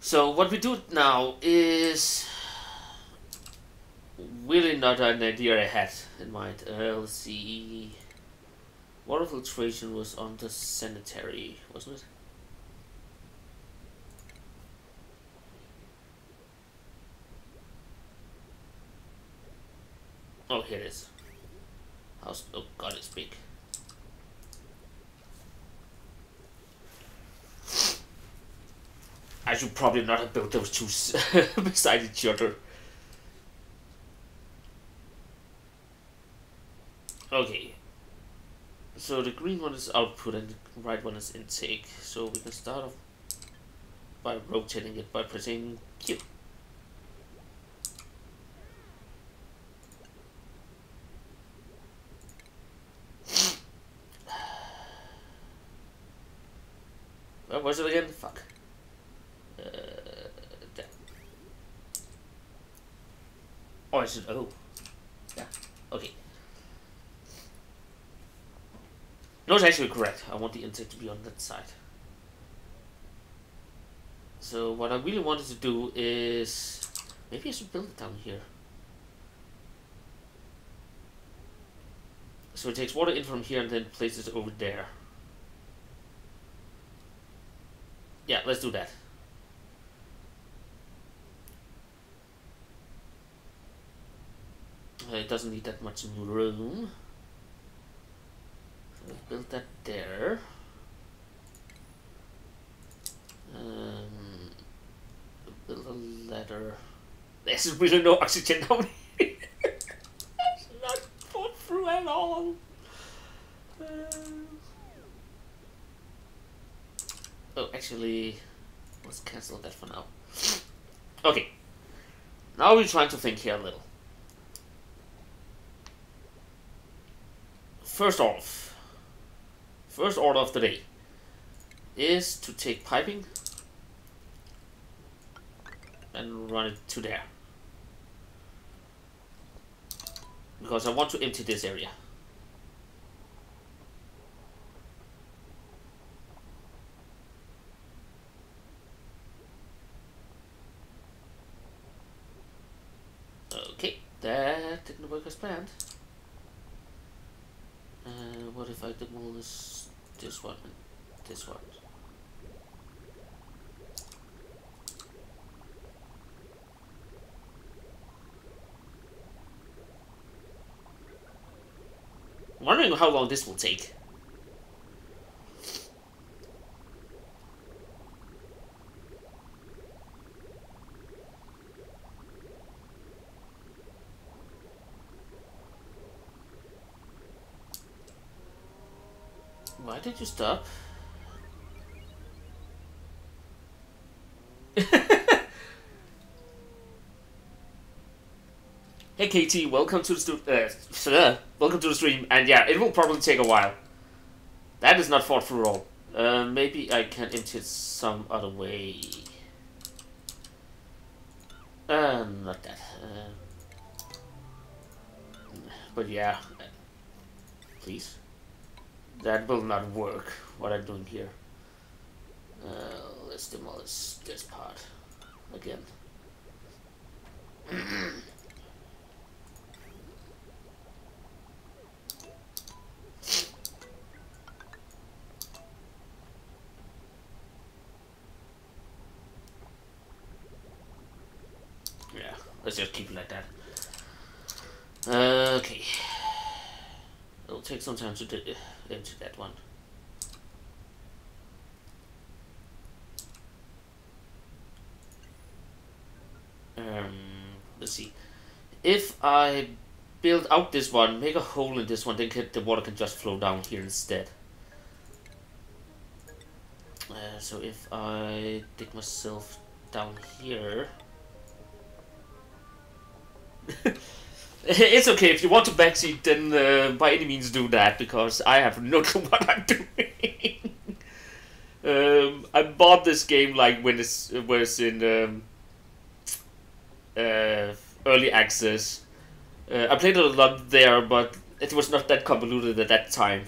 So what we do now is really not an idea I had in mind. Uh, let's see. Water filtration was on the sanitary, wasn't it? Oh, here it is. House. Oh God, it's big. Should probably not have built those two beside each other. Okay. So the green one is output and the right one is intake. So we can start off by rotating it by pressing Q. Where was it again? Oh, I. Yeah. Okay. No, it's actually correct. I want the intake to be on that side. So what I really wanted to do is... Maybe I should build it down here. So it takes water in from here and then places it over there. Yeah, let's do that. it doesn't need that much room. So we've built that there. Um, build a ladder. There's really no oxygen down here. it's not put through at all. Uh, oh, actually, let's cancel that for now. Okay. Now we're trying to think here a little. First off, first order of the day is to take piping and run it to there. Because I want to empty this area. Okay, that didn't work as planned. Uh, what if I demolish this this one and this one? wondering how long this will take. Did you stop? Hey KT, welcome to the stu- uh, welcome to the stream. And yeah, it will probably take a while. That is not fought through all. Uh, maybe I can empty it some other way. Uh, not that. Uh, but yeah, please. That will not work. What I'm doing here. Uh, let's demolish this part again. yeah, Let's just keep it like that. Okay. It'll take some time to empty that one. Um, let's see. If I build out this one, make a hole in this one, then the water can just flow down here instead. Uh, so if I dig myself down here it's okay if you want to backseat, then uh, by any means do that because I have no clue what I'm doing. um, I bought this game like when it was in um, uh, early access. Uh, I played a lot there, but it was not that convoluted at that time.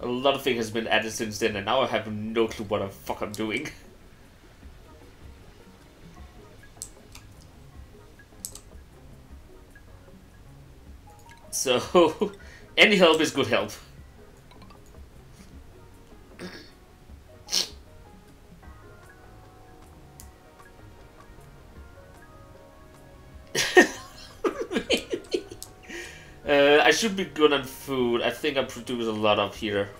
A lot of things has been added since then, and now I have no clue what the fuck I'm doing. So, any help is good help. uh, I should be good on food. I think I produce a lot of here.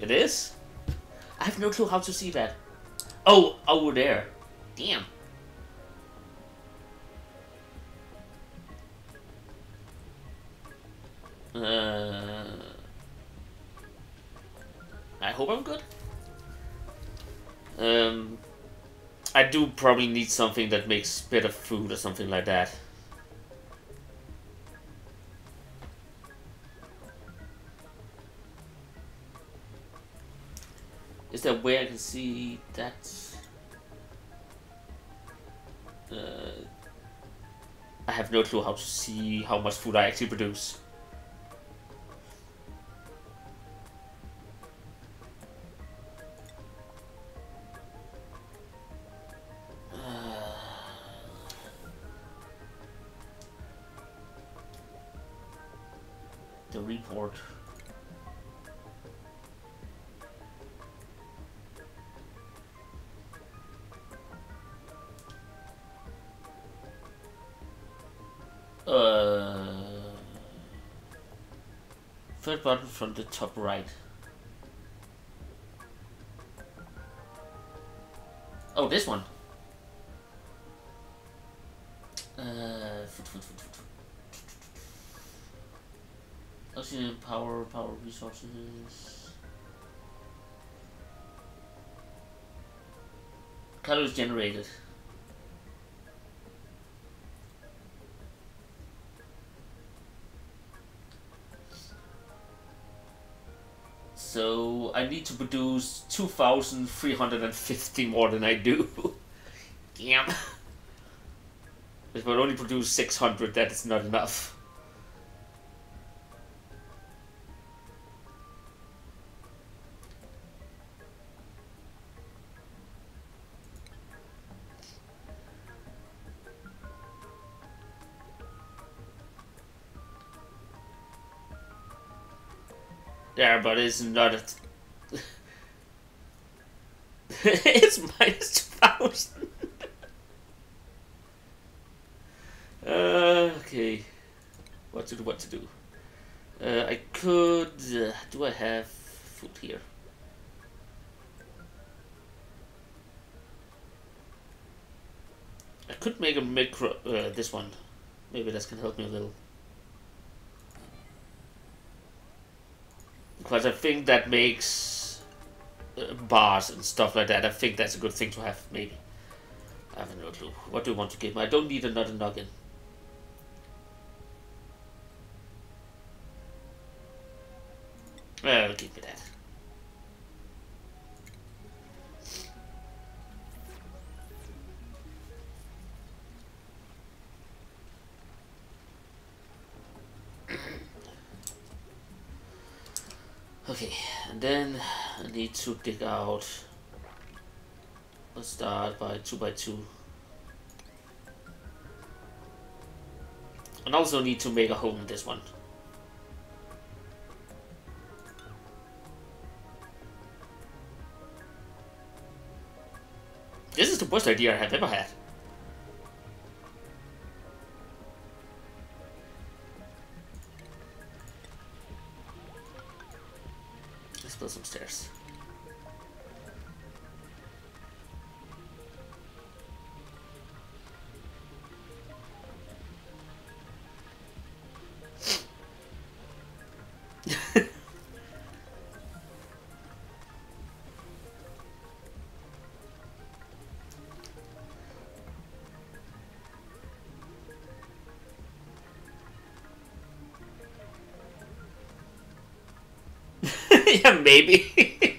It is? I have no clue how to see that. Oh, over there. Damn. Uh, I hope I'm good. Um, I do probably need something that makes better food or something like that. Is there a way I can see that? Uh, I have no clue how to see how much food I actually produce. Report. Uh, third button from the top right. Oh, this one. Uh, Oxygen power, power resources. Calories generated. So I need to produce 2,350 more than I do. Damn. If I only produce 600, that is not enough. there, but it's not. A it's minus 2,000. Uh, okay. What to do, what to do. Uh, I could... Uh, do I have food here? I could make a micro... Uh, this one. Maybe this can help me a little. because I think that makes uh, bars and stuff like that. I think that's a good thing to have, maybe. I have no clue. What do you want to give me? I don't need another noggin. Well, give me that. Okay, and then I need to dig out. Let's start by 2 by 2 And also need to make a hole in this one. Worst idea I have ever had. yeah, maybe.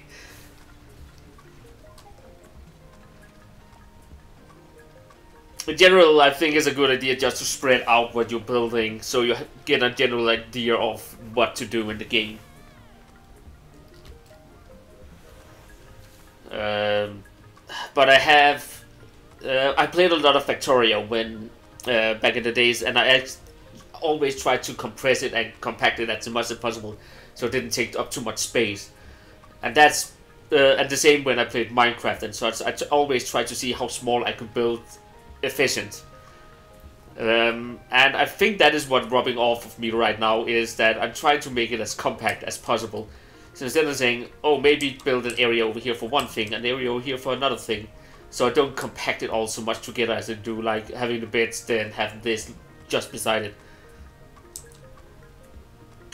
In general, I think it's a good idea just to spread out what you're building so you get a general idea of what to do in the game. Um, but I have... Uh, I played a lot of Factorio when uh, back in the days, and I always tried to compress it and compact it as much as possible so it didn't take up too much space. And that's uh, and the same when I played Minecraft and such. I always try to see how small I could build efficient. Um, and I think that is what rubbing off of me right now is that I'm trying to make it as compact as possible. So instead of saying, oh, maybe build an area over here for one thing, an area over here for another thing, so I don't compact it all so much together as I do, like having the beds, then have this just beside it.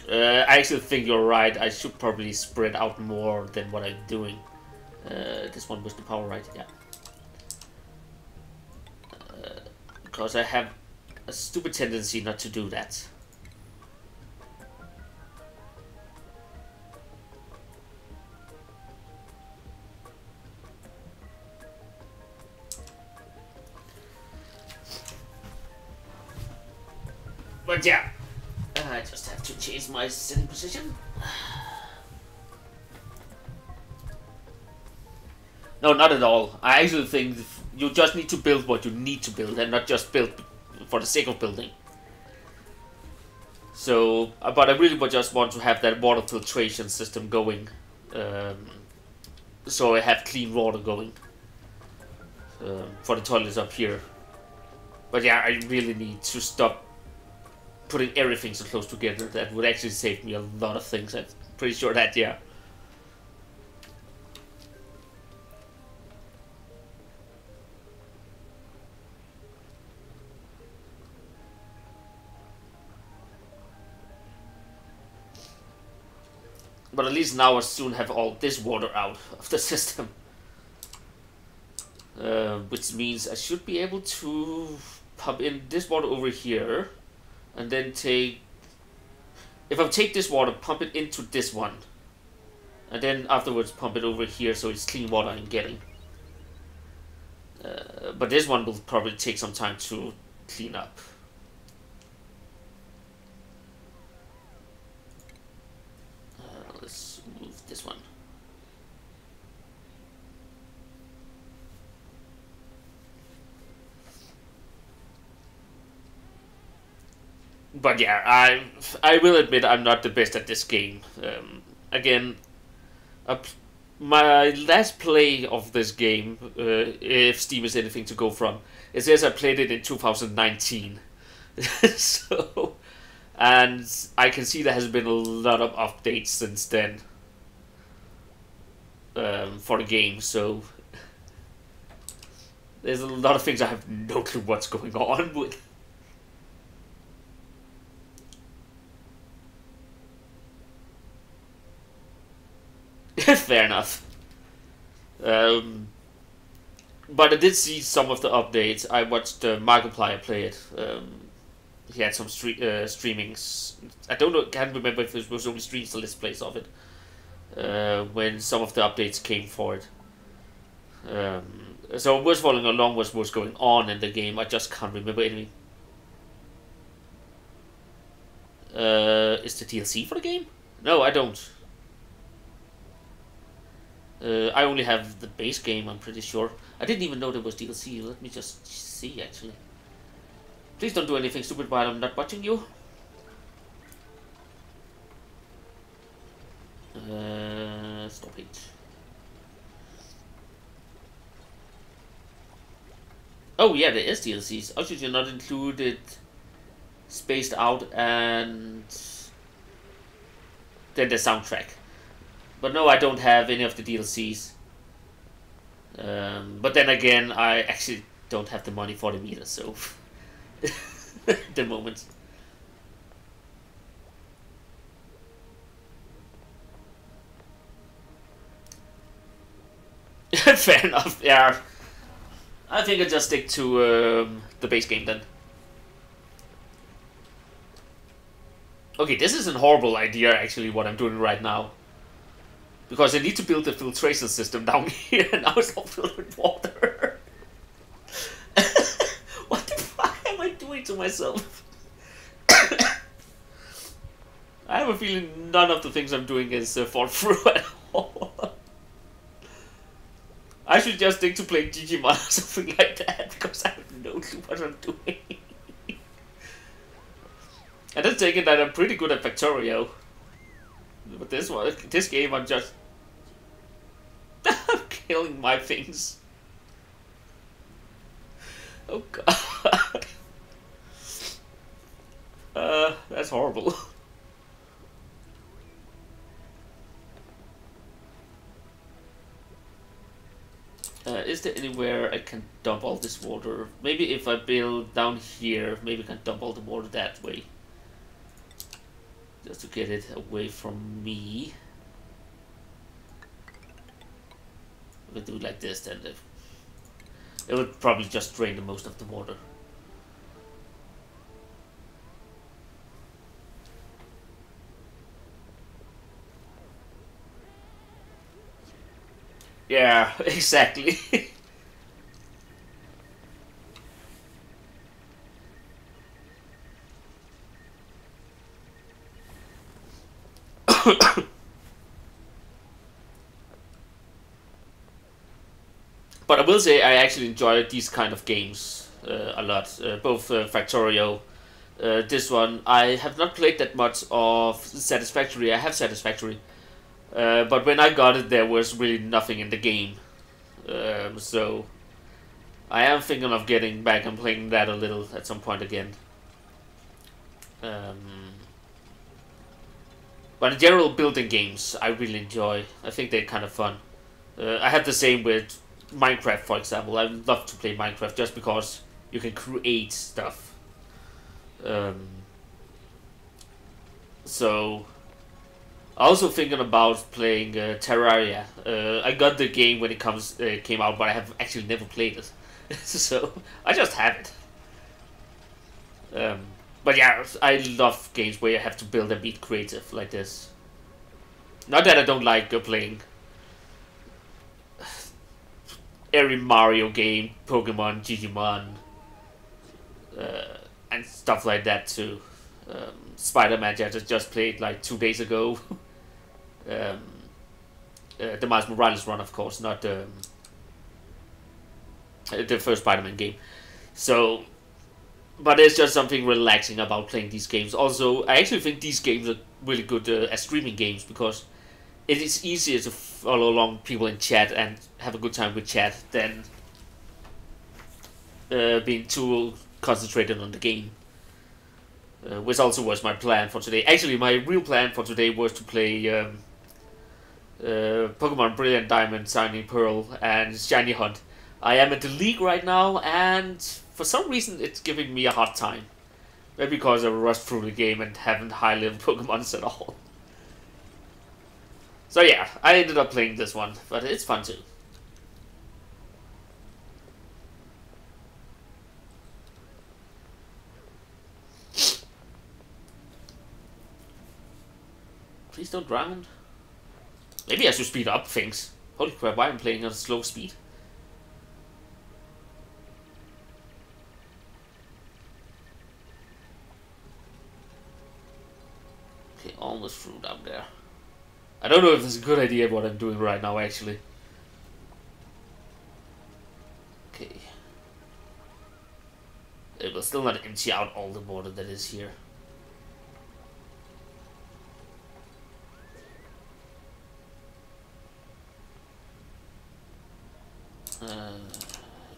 Uh, I actually think you're right. I should probably spread out more than what I'm doing. Uh, this one was the power, right? Yeah. Uh, because I have a stupid tendency not to do that. But yeah. I just have to change my sitting position. No, not at all. I actually think you just need to build what you need to build and not just build for the sake of building. So, uh, but I really just want to have that water filtration system going. Um, so I have clean water going. Uh, for the toilets up here. But yeah, I really need to stop putting everything so close together, that would actually save me a lot of things. I'm pretty sure that, yeah. But at least now I soon have all this water out of the system. Uh, which means I should be able to pump in this water over here and then take if I take this water pump it into this one. And then afterwards pump it over here so it's clean water I'm getting. Uh, but this one will probably take some time to clean up uh, let's move this one but yeah, I I will admit I'm not the best at this game. Um, again, my last play of this game, uh, if Steam is anything to go from, it says I played it in 2019. so, and I can see there has been a lot of updates since then um, for the game. So there's a lot of things I have no clue what's going on with. Fair enough. Um, but I did see some of the updates. I watched uh, Markiplier play it. Um, he had some stre- uh, streamings. I don't know. Can't remember if it was only streams or let's plays of it. Uh, when some of the updates came for it. Um, so I was following along what was going on in the game. I just can't remember anything. Uh, is the DLC for the game? No, I don't. Uh, I only have the base game, I'm pretty sure. I didn't even know there was DLC. Let me just see, actually. Please don't do anything stupid while I'm not watching you. Uh, stop it. Oh yeah, there is DLCs. Oxygen Not Included Spaced Out and then the soundtrack. But no, I don't have any of the DLCs. Um, but then again, I actually don't have the money for them either, so... the moment. Fair enough, yeah. I think I'll just stick to um, the base game then. Okay, this is a horrible idea actually what I'm doing right now. Because I need to build a filtration system down here, and now it's all filled with water. what the fuck am I doing to myself? I have a feeling none of the things I'm doing is uh, fall through at all. I should just stick to playing Digimon or something like that, because I have no clue what I'm doing. and then taking that I'm pretty good at Factorio. But this one, this game, I'm just killing my things. Oh god. Uh, that's horrible. Uh, is there anywhere I can dump all this water? Maybe if I build down here, maybe I can dump all the water that way. Just to get it away from me. I do it like this, then it would probably just drain the most of the water. Yeah, exactly. but I will say I actually enjoy these kind of games uh, a lot. Uh, both uh, Factorio, uh, this one. I have not played that much of Satisfactory. I have Satisfactory. Uh, but when I got it, there was really nothing in the game. Um, so I am thinking of getting back and playing that a little at some point again. Um, but in general, building games I really enjoy. I think they're kind of fun. Uh, I had the same with Minecraft, for example. I love to play Minecraft just because you can create stuff. Um, so I Also thinking about playing uh, Terraria. Uh, I got the game when it comes uh, came out, but I have actually never played it, so I just have it. Um, but yeah, I love games where you have to build and be creative like this. Not that I don't like uh, playing every Mario game, Pokemon, Digimon, uh, and stuff like that too. Um, Spider-Man I just, just played like two days ago. um, uh, the Miles Morales run, of course, not um, the first Spider-Man game. So, but there's just something relaxing about playing these games. Also, I actually think these games are really good uh, as streaming games because it is easier to follow along people in chat and have a good time with chat than uh, being too concentrated on the game. Uh, which also was my plan for today. Actually, my real plan for today was to play um, uh, Pokemon Brilliant Diamond, Shining Pearl, and Shiny Hunt. I am at the league right now, and for some reason it's giving me a hard time. Maybe because I rushed through the game and haven't high level Pokemons at all. So yeah, I ended up playing this one, but it's fun too. Please don't drown. Maybe I should speed up things. Holy crap, why am I playing at a slow speed? Almost through down there. I don't know if it's a good idea what I'm doing right now, actually. Okay. It will still not empty out all the water that is here. Uh,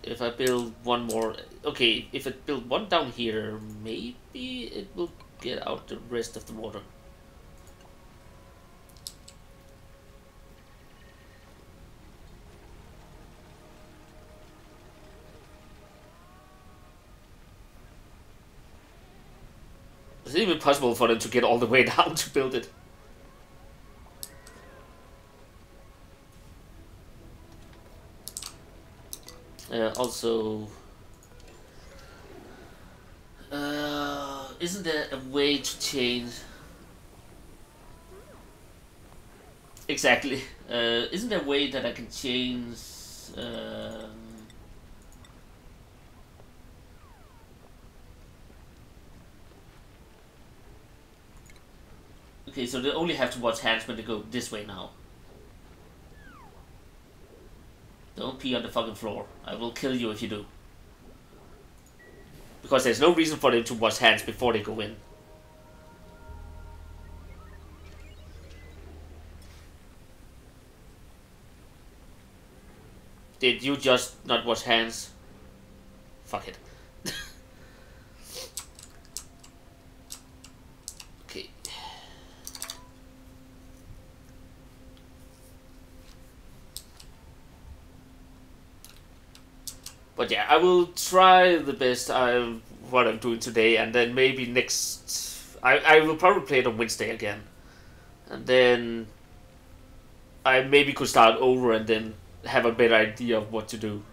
if I build one more... Okay, if I build one down here, maybe it will get out the rest of the water. Is it even possible for them to get all the way down to build it? Uh, also, uh, isn't there a way to change? Exactly. Uh, isn't there a way that I can change? Um, okay, so they only have to watch hands when they go this way now. Don't pee on the fucking floor. I will kill you if you do. Because there's no reason for them to wash hands before they go in. Did you just not wash hands? Fuck it. But yeah, I will try the best I what I'm doing today, and then maybe next I I will probably play it on Wednesday again, and then I maybe could start over and then have a better idea of what to do.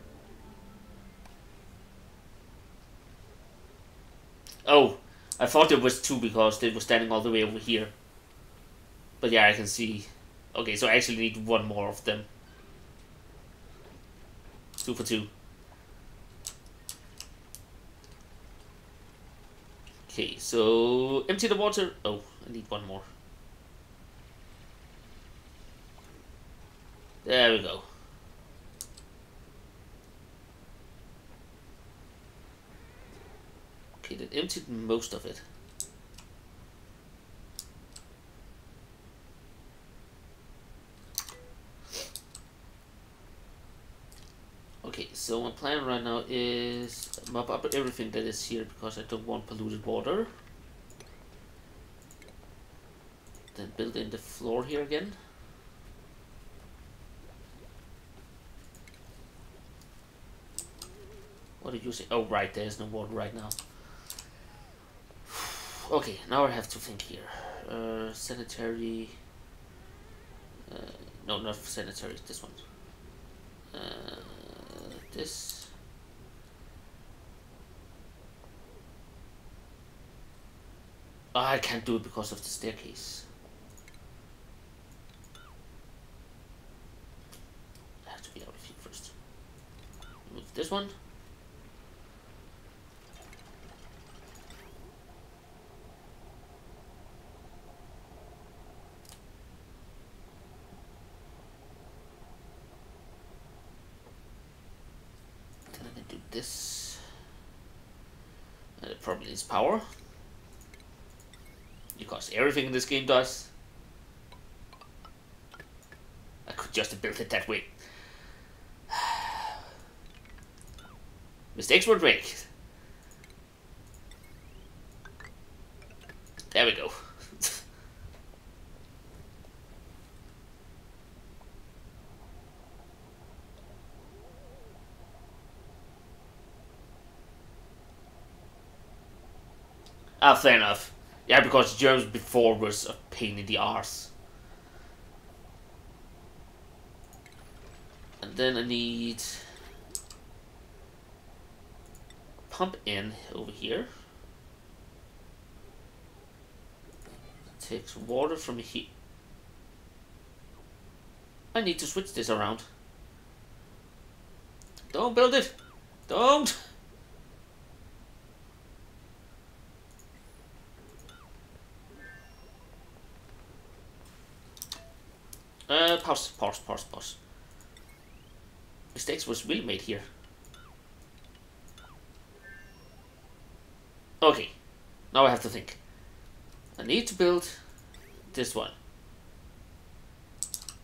Oh, I thought it was two because they were standing all the way over here. But yeah, I can see. Okay, so I actually need one more of them. Two for two. Okay, so empty the water. Oh, I need one more. There we go. Okay, that emptied most of it. Okay, so my plan right now is mop up everything that is here because I don't want polluted water. Then build in the floor here again. What did you say? Oh, right, there's no water right now. Okay, now I have to think here. Uh, sanitary... Uh, no, not sanitary. This one. Uh, this. I can't do it because of the staircase. I have to be out of here first. Move this one. This. And it probably needs power. Because everything in this game does. I could just have built it that way. Mistakes were made. There we go. Ah, fair enough. Yeah, because germs before was a pain in the arse. And then I need pump in over here. Takes water from here. I need to switch this around. Don't build it! Don't! Uh, pause, pause, pause, pause. Mistakes was really made here. Okay, now I have to think. I need to build this one.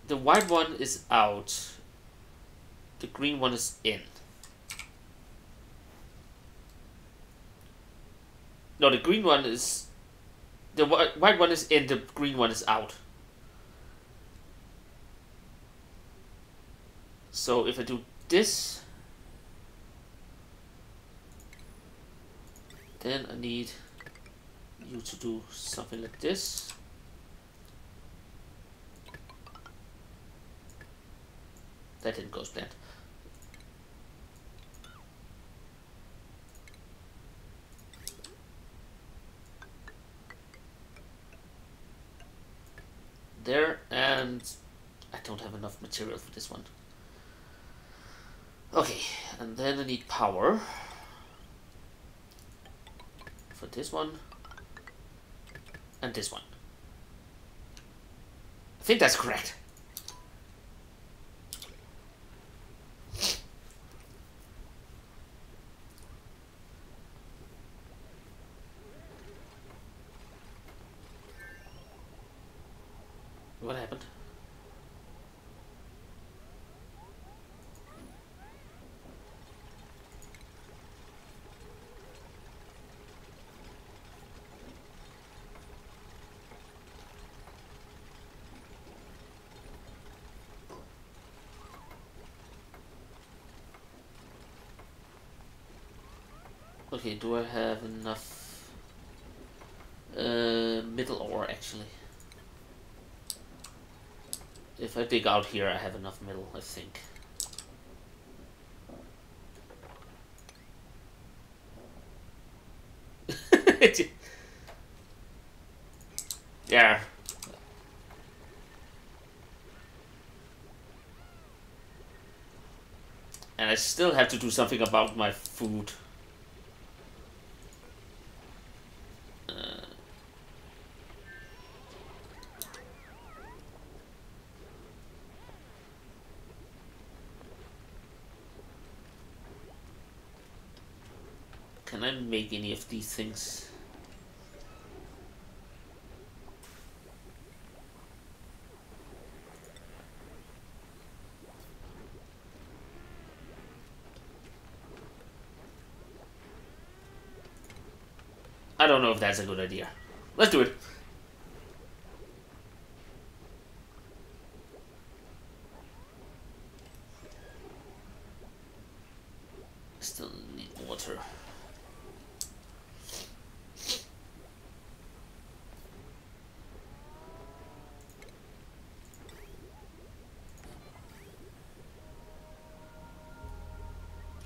The white one is out. The green one is in. No, the green one is... The white one is in, the green one is out. So if I do this, then I need you to do something like this. That didn't go as planned. There, and I don't have enough material for this one. Okay, and then I need power for this one and this one. I think that's correct. What happened? Okay, do I have enough uh, metal ore actually? If I dig out here, I have enough metal, I think. yeah. And I still have to do something about my food. Can I make any of these things? I don't know if that's a good idea. Let's do it. Still need water.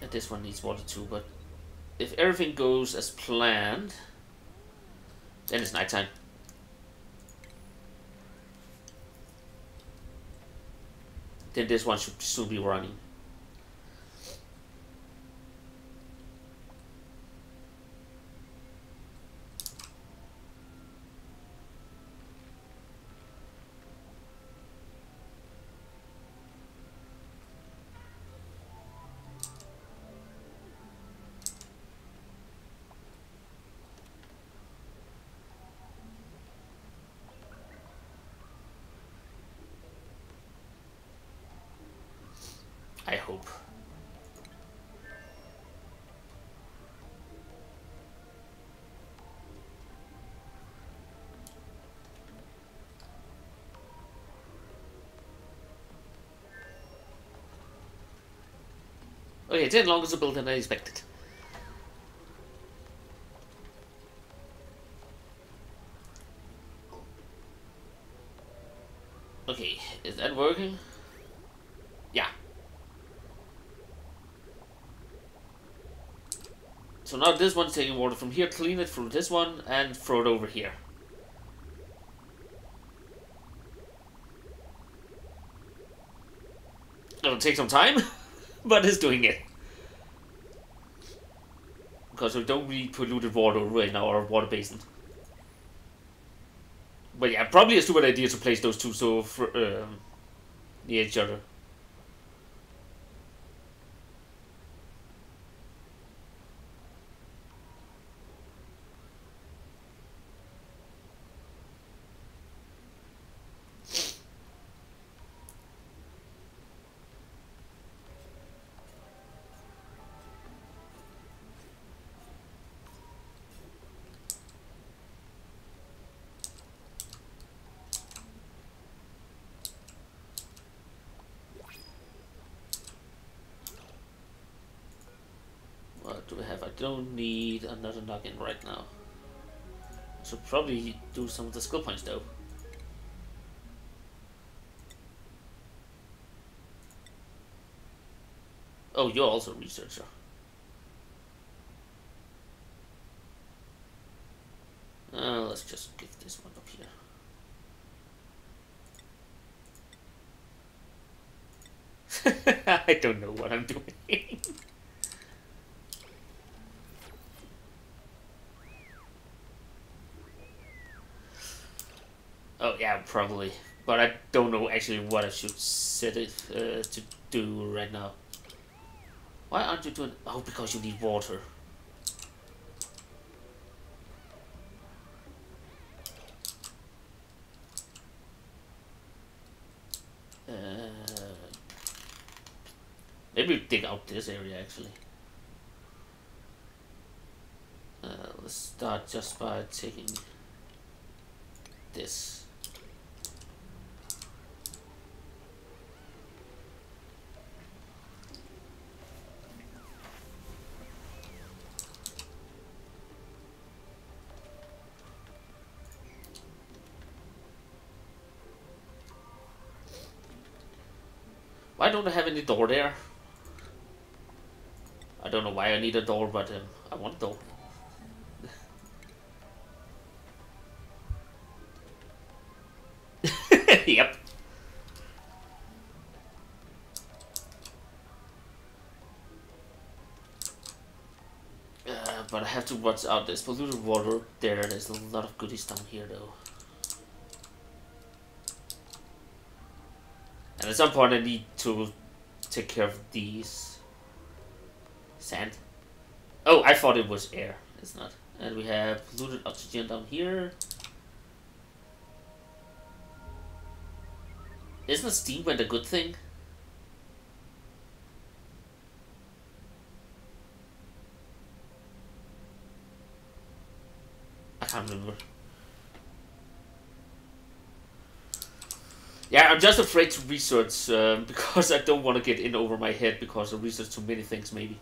And this one needs water too, but if everything goes as planned, then it's nighttime. Then this one should soon be running. Okay, it's in longer to build than I expected. Okay, is that working? Yeah. So now this one's taking water from here, clean it through this one, and throw it over here. It'll take some time, but it's doing it. Because we don't really polluted water right now, our water basin. But yeah, probably a stupid idea to place those two so fr um, near each other. What do we have? I don't need another noggin right now. Should probably do some of the skill points though. Oh, you're also a researcher. Uh, let's just give this one up here. I don't know what I'm doing. oh yeah, probably. But I don't know actually what I should set it uh, to do right now. Why aren't you doing... Oh, because you need water. Uh, maybe dig out this area actually. Uh, let's start just by taking this. Why don't I have any door there? I don't know why I need a door, but um, I want a door. yep. Uh, but I have to watch out. There's polluted water there. There's a lot of goodies down here, though. At some point I need to take care of these. Sand. Oh, I thought it was air. It's not. And we have polluted oxygen down here. Isn't steam vent a good thing? I can't remember. Yeah, I'm just afraid to research um, because I don't want to get in over my head because I research too many things, maybe.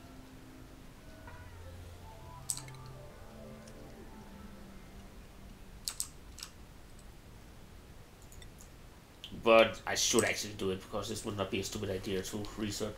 But I should actually do it because this would not be a stupid idea to research.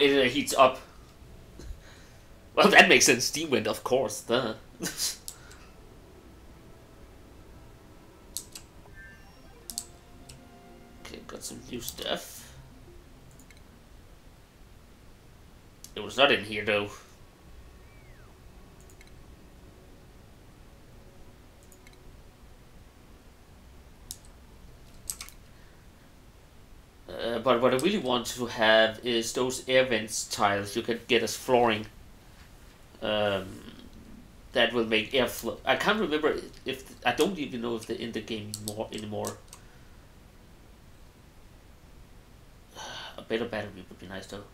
It uh, heats up. Well, that makes sense. Steam wind, of course. Duh. okay, got some new stuff. It was not in here, though. Uh, but what I really want to have is those air vents tiles you can get as flooring. Um, that will make airflow. I can't remember if I don't even know if they're in the game more anymore. A better battery would be nice though.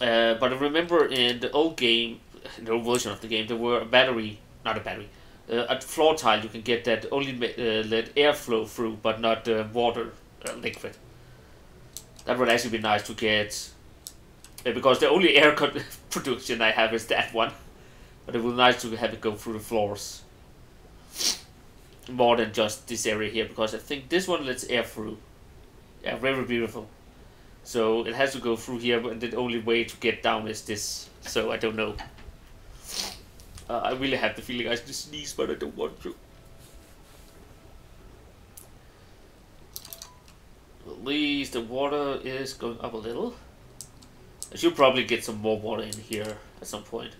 Uh, but I remember in the old game, the old version of the game, there were a battery, not a battery, uh, a floor tile you can get that only uh, let air flow through, but not uh, water uh, liquid. That would actually be nice to get, uh, because the only air production I have is that one. But it would be nice to have it go through the floors. More than just this area here, because I think this one lets air through. Yeah, very beautiful. So it has to go through here, and the only way to get down is this. So I don't know. Uh, I really have the feeling I should sneeze, but I don't want to. At least the water is going up a little. I should probably get some more water in here at some point.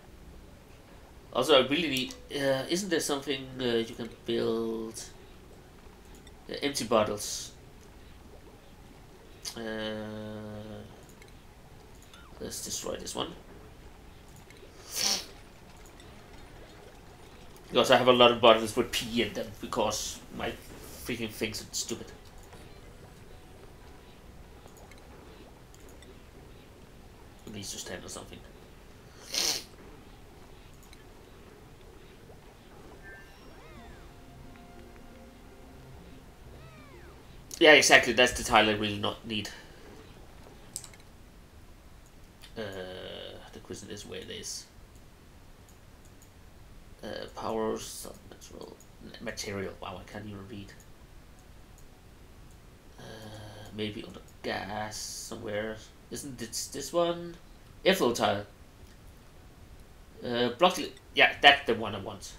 Also, I really need... Uh, isn't there something uh, you can build? Uh, empty bottles. Uh, let's destroy this one. Because I have a lot of bottles with pee in them because my freaking things are stupid. It needs to stand or something. Yeah, exactly. That's the tile I really not need. Uh, the question is where it is uh, power natural material. Wow, I can't even read. Uh, maybe on the gas somewhere. Isn't this this one? Airflow tile. Uh, block. Yeah, that's the one I want.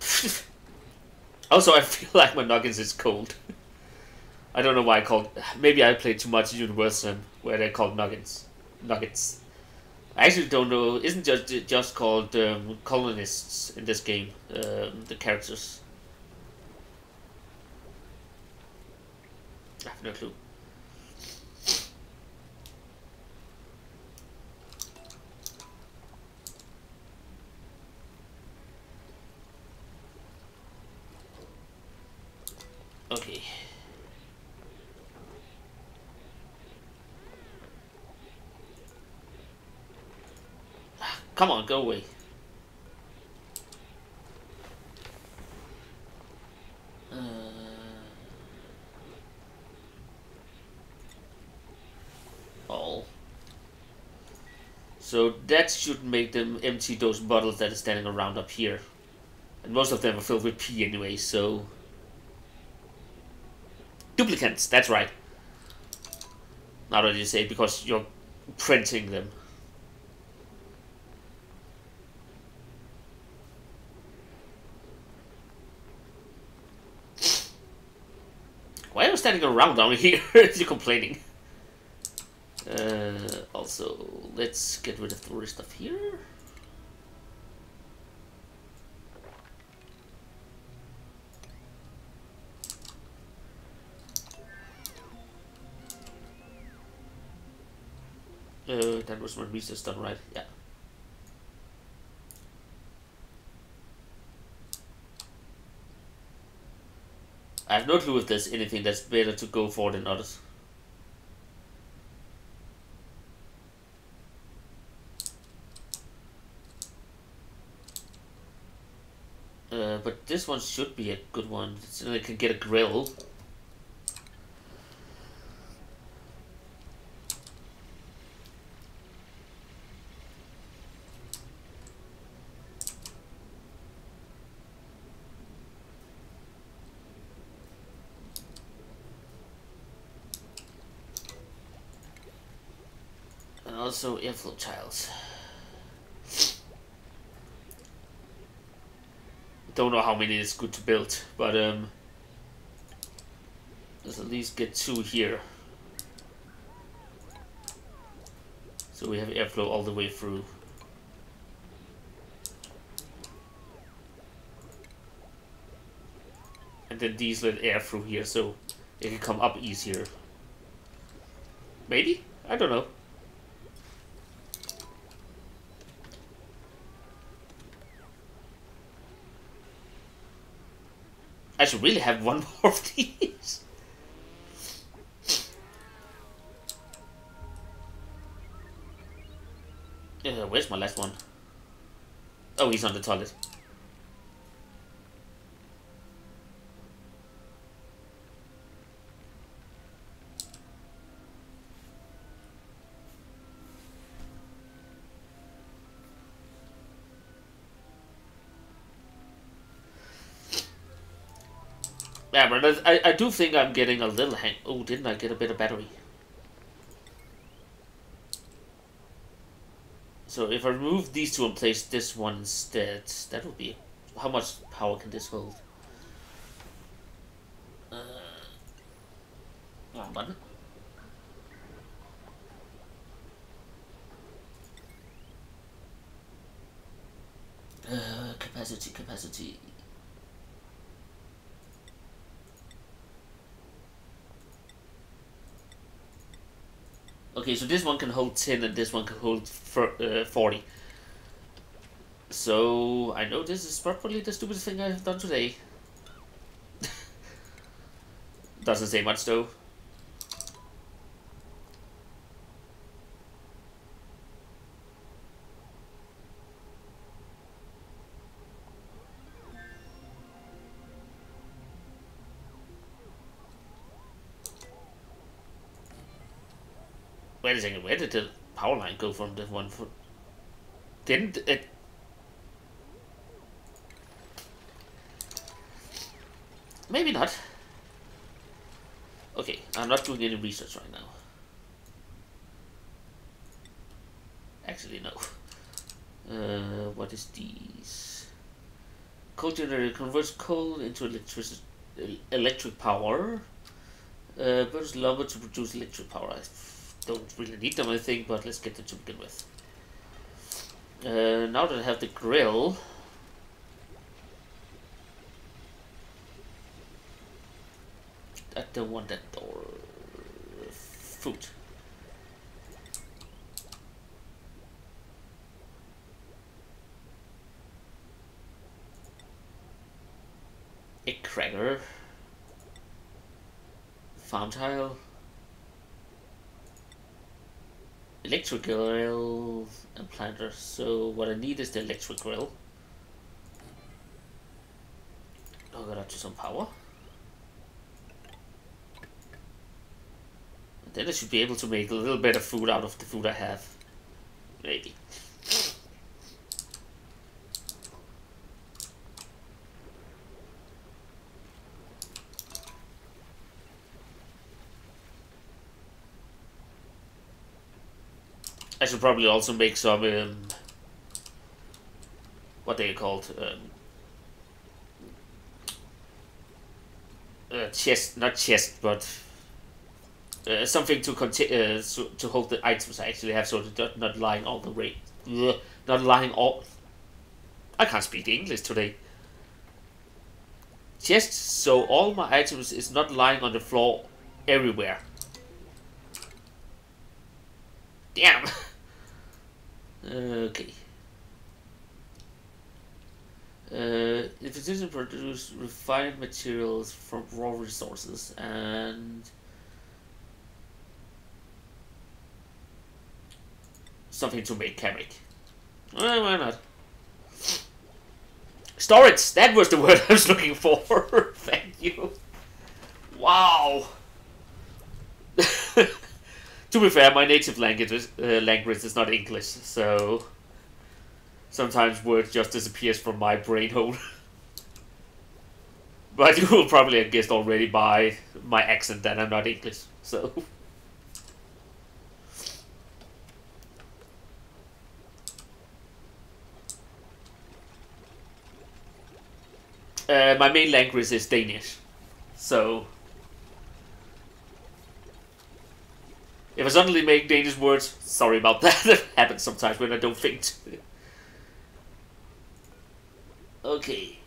also, I feel like my nuggets is cold. I don't know why I called. Maybe I played too much Universim where they're called nuggets. Nuggets. I actually don't know. Isn't just just called um, colonists in this game? Um, the characters. I have no clue. Okay. Come on, go away. Uh, all. So that should make them empty those bottles that are standing around up here. And most of them are filled with pee anyway, so... Duplicants, that's right. Now that you say, because you're printing them. Why are you standing around down here? You're complaining. Uh, also, let's get rid of the rest of here. Uh, that was my research done right, yeah. I have no clue if there's anything that's better to go for than others. Uh, but this one should be a good one. So I can get a grill. Also airflow tiles. Don't know how many is good to build, but um, let's at least get two here. So we have airflow all the way through. And then these let air through here so it can come up easier. Maybe? I don't know. Should really have one more of these. Uh, where's my last one? Oh, he's on the toilet. Yeah, but I, I do think I'm getting a little hang. Oh, didn't I get a bit of battery? So if I remove these two and place this one instead, that would be... How much power can this hold? Uh, button. Uh, capacity, capacity. Okay, so this one can hold 10 and this one can hold for, uh, 40. So, I know this is probably the stupidest thing I've done today. Doesn't say much though. A second, where did the power line go from the one foot? Didn't it... Maybe not. Okay, I'm not doing any research right now. Actually, no. Uh, what is these? Coal generator converts coal into electric electric power. Uh, burns lumber to produce electric power don't really need them, I think, but let's get them to begin with. Uh, now that I have the grill, I don't want that door. Food. A cracker. Farm tile. Electric grill and planter. So what I need is the electric grill. Hook it up to some power. And then I should be able to make a little bit of food out of the food I have. Maybe. I should probably also make some, um, what they called, um, uh, chest, not chest, but uh, something to contain, uh, so, to hold the items I actually have, so they're not lying all the way, Ugh, not lying all. I can't speak English today. Chest, so all my items is not lying on the floor everywhere. Damn. okay. Uh, it to produce refined materials from raw resources and something to make chemic. Well, why not? Storage! That was the word I was looking for. Thank you. Wow to be fair, my native language is, uh, language is not English, so sometimes words just disappears from my brain hole. but you will probably have guessed already by my accent that I'm not English, so. Uh, my main language is Danish, so if I suddenly make dangerous words, sorry about that. that happens sometimes when I don't think. okay,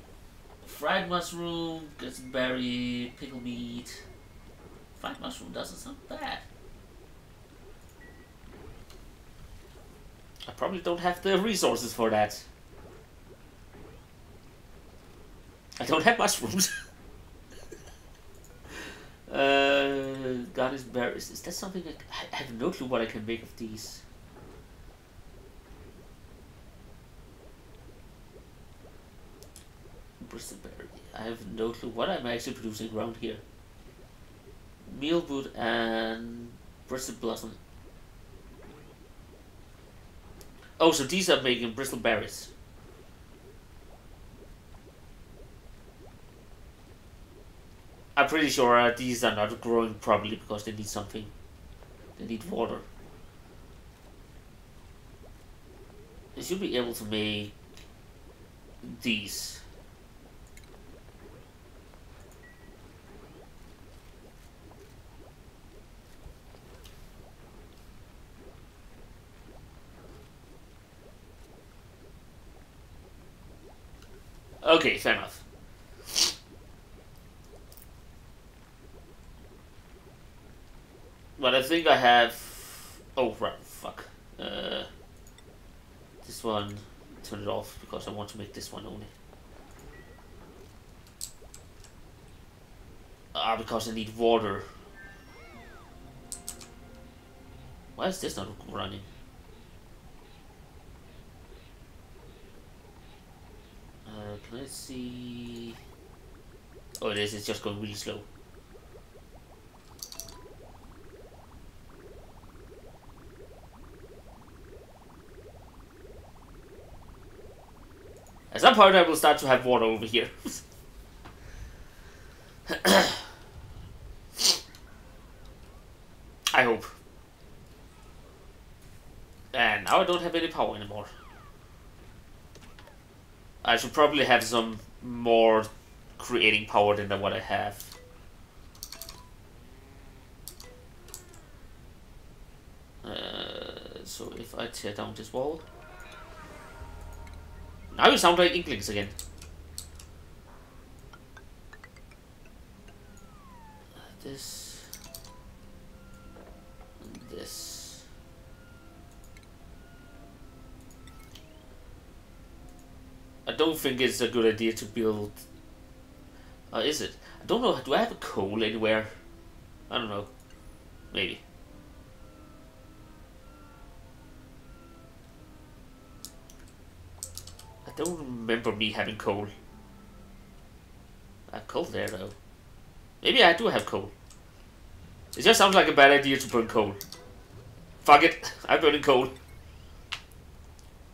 fried mushroom, berry, pickle meat. Fried mushroom doesn't sound bad. I probably don't have the resources for that. I don't have mushrooms. uh, garnish berries. Is that something I, I have no clue what I can make of these. Bristleberry. I have no clue what I'm actually producing around here. Mealwood and Bristle Blossom. Oh, so these are making Bristle berries. I'm pretty sure uh, these are not growing properly because they need something. They need water. They should be able to make these. Okay, fair enough. But I think I have... Oh, right, fuck. Uh, this one, turn it off because I want to make this one only. Ah, because I need water. Why is this not running? Uh, can I see... Oh, it is, it's just going really slow. At some point I will start to have water over here. I hope. And now I don't have any power anymore. I should probably have some more creating power than what I have. Uh, so if I tear down this wall... Now you sound like Inklings again. This. This. I don't think it's a good idea to build... Uh, is it? I don't know, do I have a coal anywhere? I don't know. Maybe. Don't remember me having coal. I have coal there though. Maybe I do have coal. It just sounds like a bad idea to burn coal. Fuck it, I'm burning coal.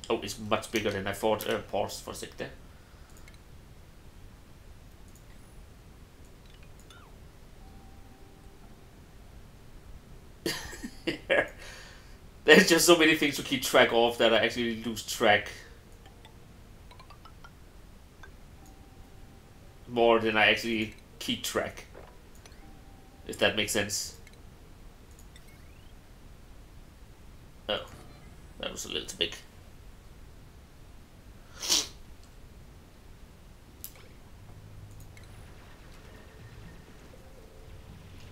Oh, it's much bigger than I thought. Uh, pause for a sec there. There's just so many things to keep track of that I actually lose track. More than I actually keep track. If that makes sense. Oh, that was a little too big.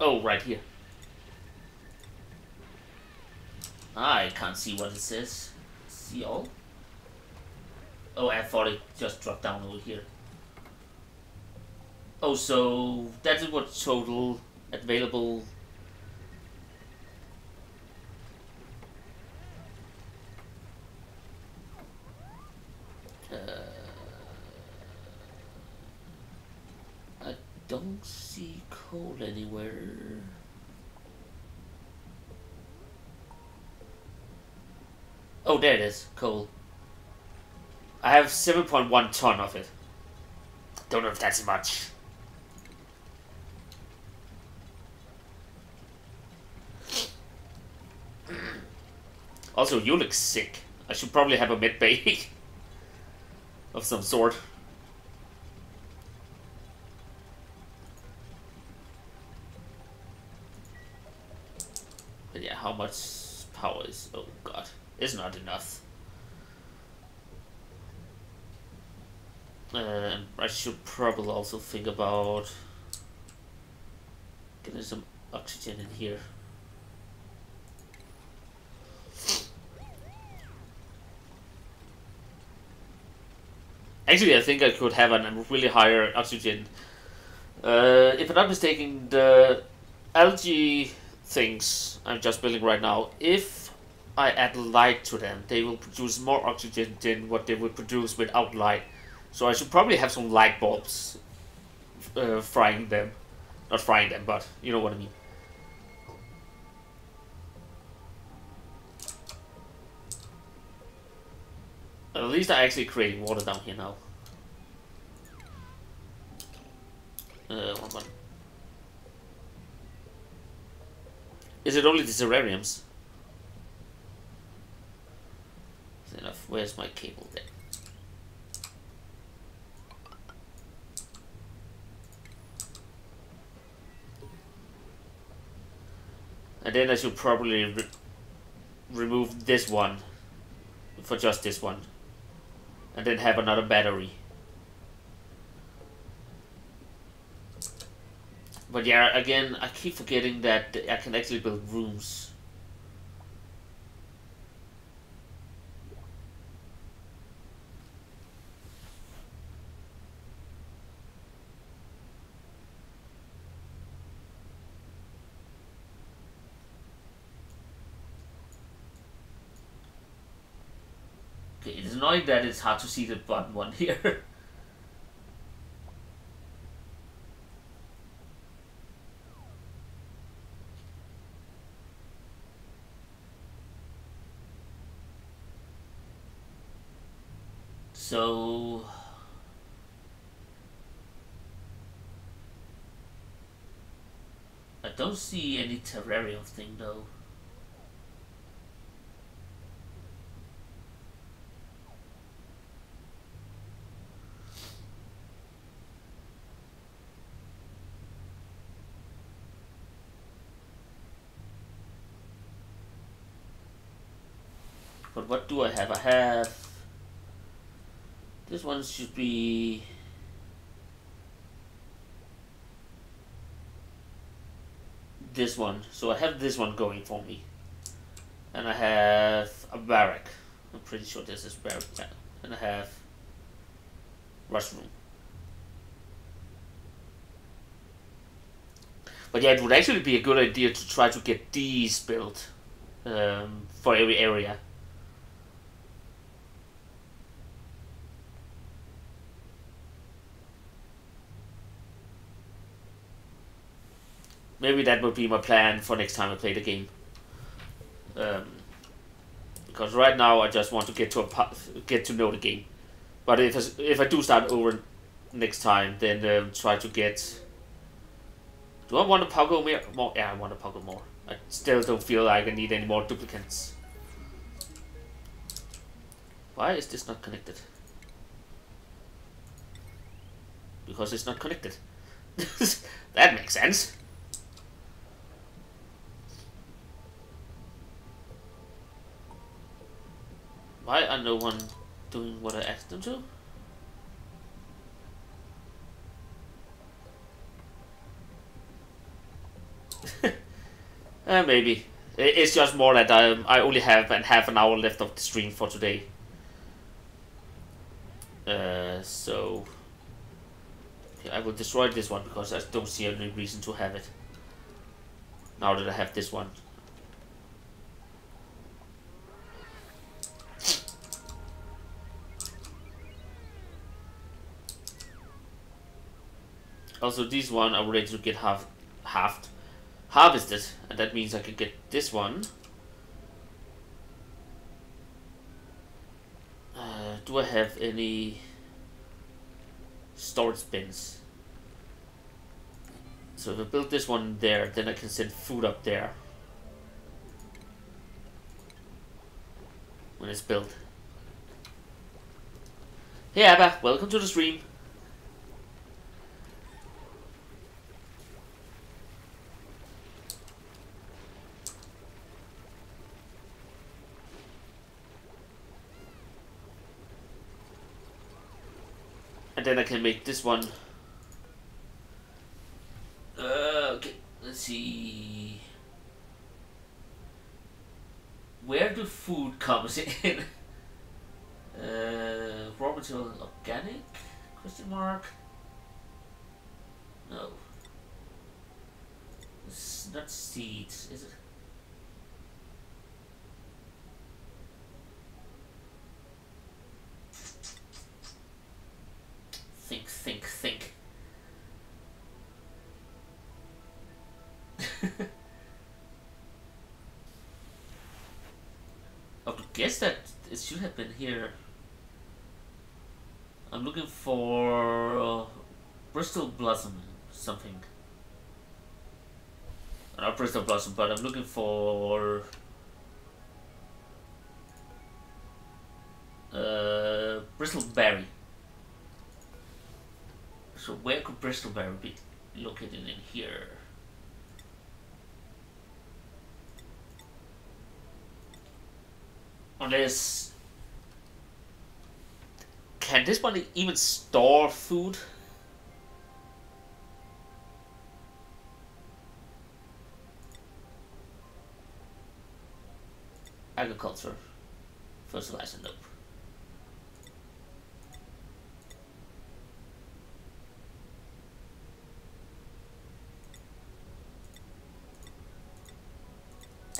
Oh, right here. I can't see what it says. See all? Oh, I thought it just dropped down over here. Oh, so that's what total available. Uh, I don't see coal anywhere. Oh, there it is, coal. I have 7.1 ton of it. Don't know if that's much. Also, you look sick. I should probably have a medbay of some sort. But yeah, how much power is... Oh god, it's not enough. And I should probably also think about getting some oxygen in here. Actually, I think I could have a really higher oxygen. Uh, if I'm not mistaken, the algae things I'm just building right now, if I add light to them, they will produce more oxygen than what they would produce without light. So I should probably have some light bulbs uh, frying them. Not frying them, but you know what I mean. At least I actually creating water down here now. Uh, one, one. Is it only the terrariums? Enough. Where's my cable there? And then I should probably re remove this one for just this one. And then have another battery. But yeah, again, I keep forgetting that I can actually build rooms. Okay, it's annoying that it's hard to see the button one here. So I don't see any terrarium thing though. But what do I have? I have this one should be this one. So I have this one going for me. And I have a barrack. I'm pretty sure this is barrack. And I have restroom. But yeah, it would actually be a good idea to try to get these built um, for every area. Maybe that would be my plan for next time I play the game. Um, because right now I just want to get to a get to know the game. But if I, if I do start over next time, then um, try to get. Do I want to puggle more? Yeah, I want to puggle more. I still don't feel like I need any more duplicants. Why is this not connected? Because it's not connected. that makes sense. Why are no one doing what I asked them to? uh, maybe. It's just more that I, I only have an half an hour left of the stream for today. Uh, so... I will destroy this one because I don't see any reason to have it. Now that I have this one. Also, this one I'm ready to get half, halved, harvested, and that means I can get this one. Uh, do I have any storage bins? So if I build this one there, then I can send food up there. When it's built. Hey Abba, welcome to the stream. And then I can make this one. Uh, okay, let's see. Where do food comes in? uh, raw material organic? Question mark. No. It's not seeds, is it? Think, think, think. I would guess that it should have been here. I'm looking for uh, Bristle Blossom something. Not Bristle Blossom, but I'm looking for uh, Bristleberry. So where could Bristleberry be located in here? Unless can this one even store food? Agriculture. Fertilizer, nope.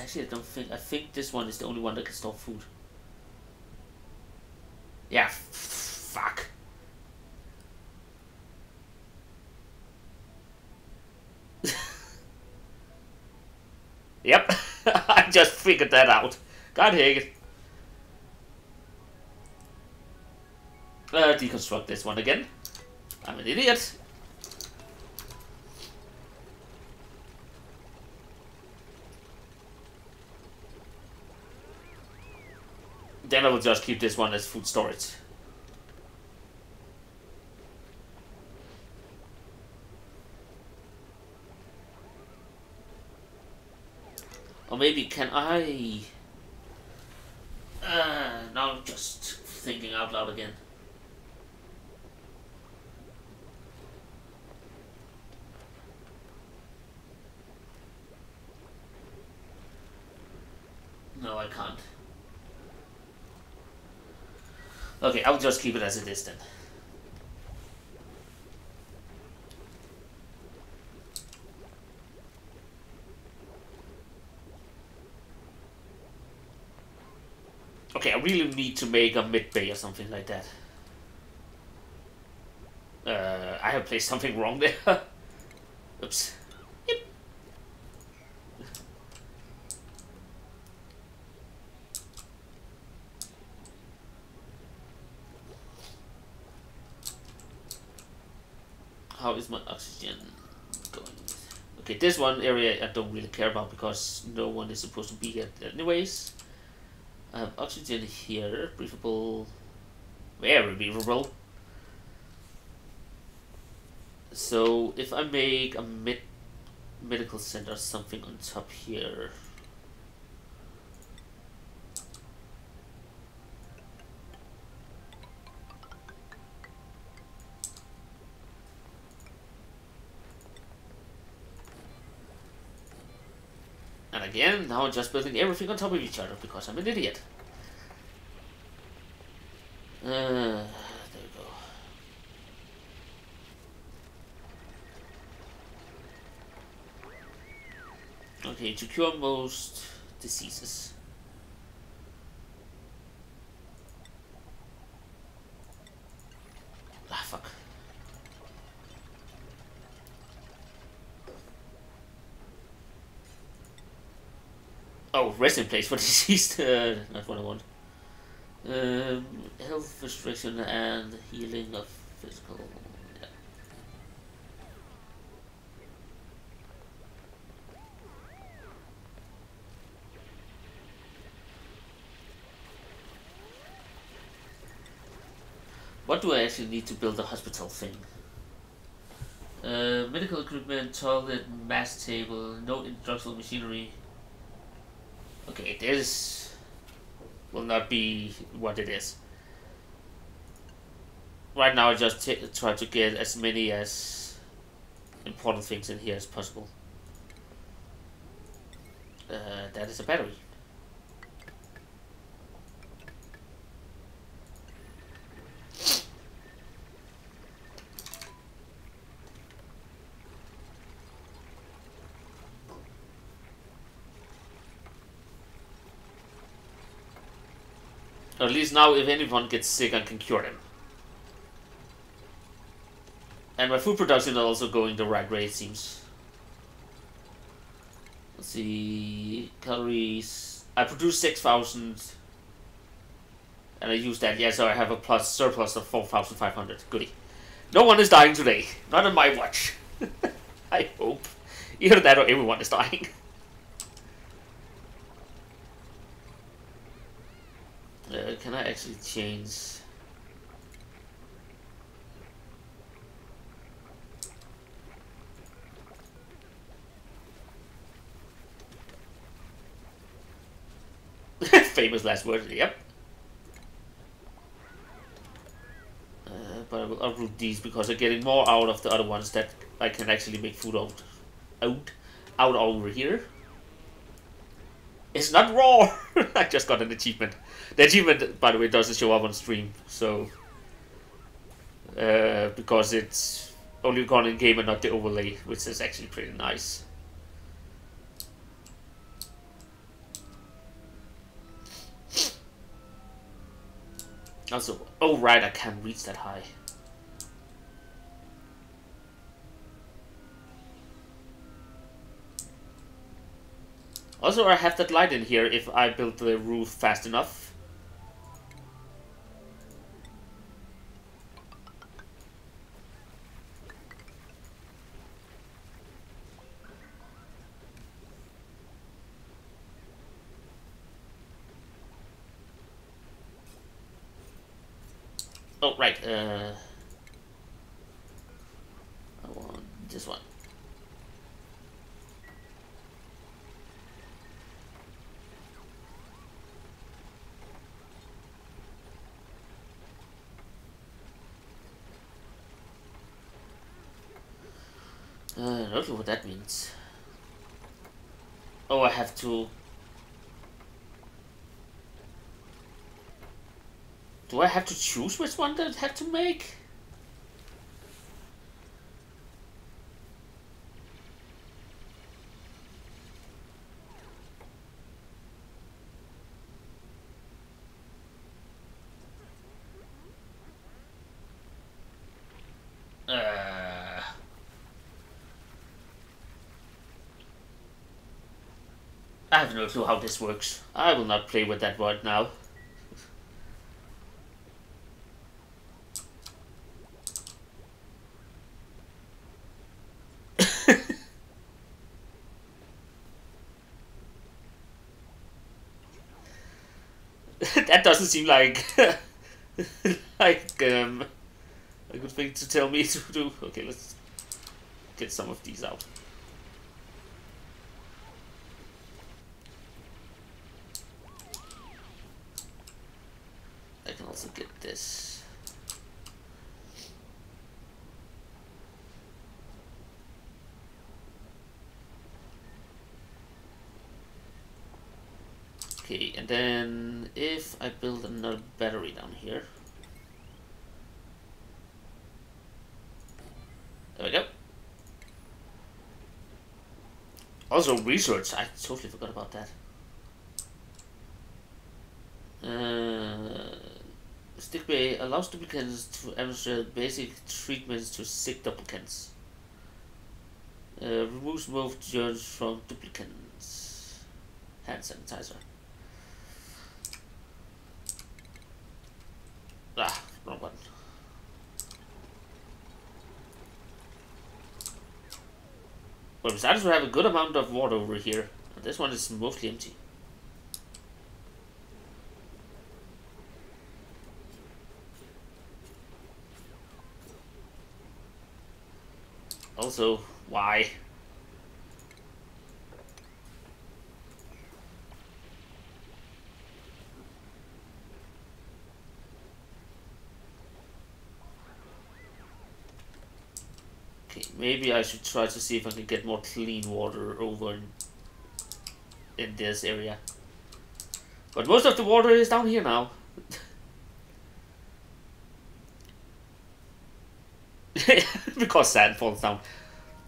Actually, I don't think. I think this one is the only one that can store food. Yeah, fuck. yep, I just figured that out. God dang it. Uh, deconstruct this one again. I'm an idiot. Then I will just keep this one as food storage. Or maybe can I... Uh, now I'm just thinking out loud again. No, I can't. Okay, I'll just keep it as it is then. Okay, I really need to make a mid-bay or something like that. Uh, I have placed something wrong there. Oops. Is my oxygen going? Okay, this one area I don't really care about because no one is supposed to be here anyways. I have oxygen here, breathable, very breathable. So if I make a med medical center something on top here. And now I'm just building everything on top of each other because I'm an idiot. Uh, there we go. Okay, to cure most diseases. Ah, fuck. Oh, resting place for diseased. Uh, not what I want. Um, health restriction and healing of physical. What do I actually need to build a hospital thing? Uh, medical equipment, toilet, mass table, no industrial machinery. Okay, this will not be what it is. right now I just try to get as many as important things in here as possible. Uh, that is a battery. At least now if anyone gets sick I can cure them. And my food production is also going the right way it seems. Let's see calories. I produce six thousand and I use that, yeah, so I have a plus surplus of four thousand five hundred. Goody. No one is dying today. Not on my watch. I hope. Either that or everyone is dying. Uh, can I actually change? Famous last words, yep. Uh, but I will uproot these because I'm getting more out of the other ones that I can actually make food out, out, out over here. It's not raw! I just got an achievement. The achievement, by the way, doesn't show up on stream, so... Uh, because it's only gone in game and not the overlay, which is actually pretty nice. Also, oh right, I can't reach that high. Also, I have that light in here if I build the roof fast enough. Oh, right, uh... I want this one. Uh, I don't means. Oh, I have to... Do I have to choose which one that I have to make? No clue how this works. I will not play with that word now. that doesn't seem like like um, a good thing to tell me to do. Okay, let's get some of these out. also get this. Okay, and then if I build another battery down here. There we go. Also research, I totally forgot about that. Uh, Sick Bay allows duplicants to administer basic treatments to sick duplicants. Uh, removes most germs from duplicants. Hand sanitizer. Ah, wrong one. Well, besides we have a good amount of water over here. This one is mostly empty. Also, why? Okay, maybe I should try to see if I can get more clean water over in, in this area. But most of the water is down here now. because sand falls down.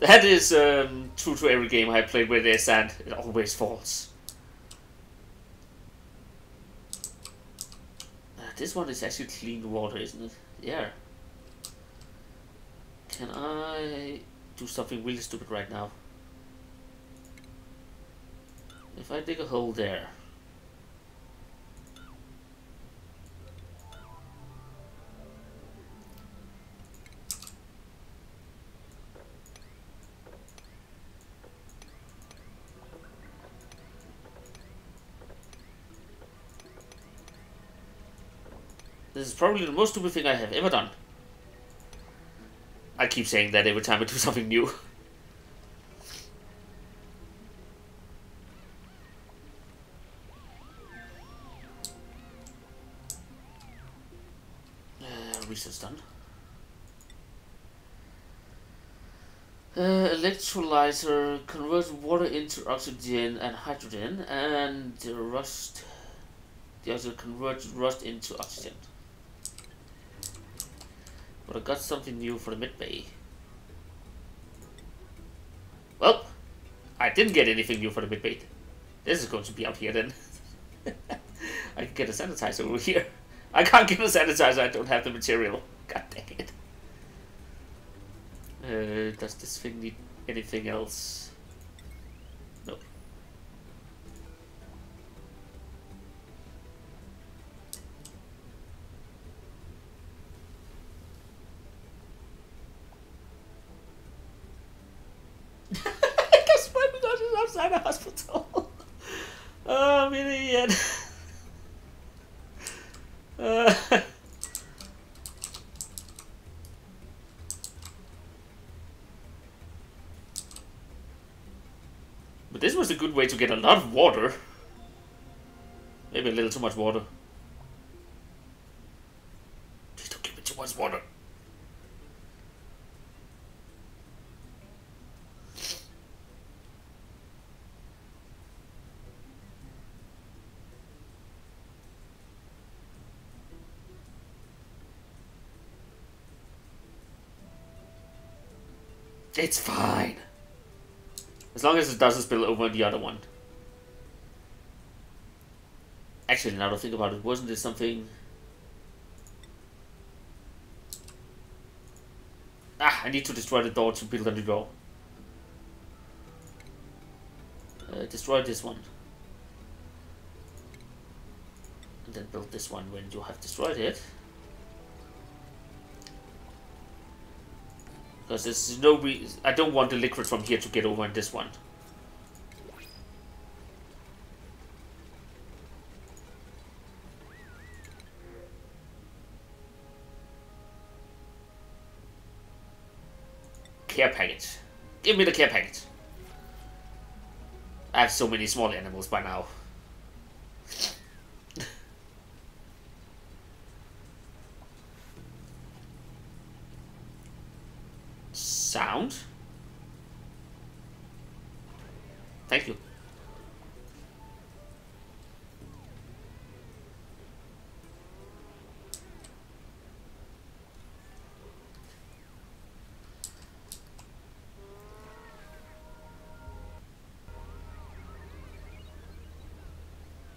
That is um, true to every game I played where there's sand. It always falls. Uh, this one is actually clean water, isn't it? Yeah. Can I do something really stupid right now? If I dig a hole there. This is probably the most stupid thing I have ever done. I keep saying that every time I do something new. uh, research done. Uh, electrolyzer converts water into oxygen and hydrogen and rust the other converts rust into oxygen. But I got something new for the mid bay. Well, I didn't get anything new for the mid bay. This is going to be out here then. I can get a sanitizer over here. I can't get a sanitizer, I don't have the material. God dang it. Uh, does this thing need anything else? No. Guess my dog is outside the hospital. oh, I'm an idiot. Uh, but this was a good way to get a lot of water. Maybe a little too much water. Please don't give me too much water. It's fine. As long as it doesn't spill over the other one. Actually, now to think about it, wasn't there something... Ah, I need to destroy the door to build a new door. Uh, destroy this one. And then build this one when you have destroyed it. Because there's no reason... I don't want the liquid from here to get over in this one. Care package. Give me the care package. I have so many small animals by now. Sound? Thank you.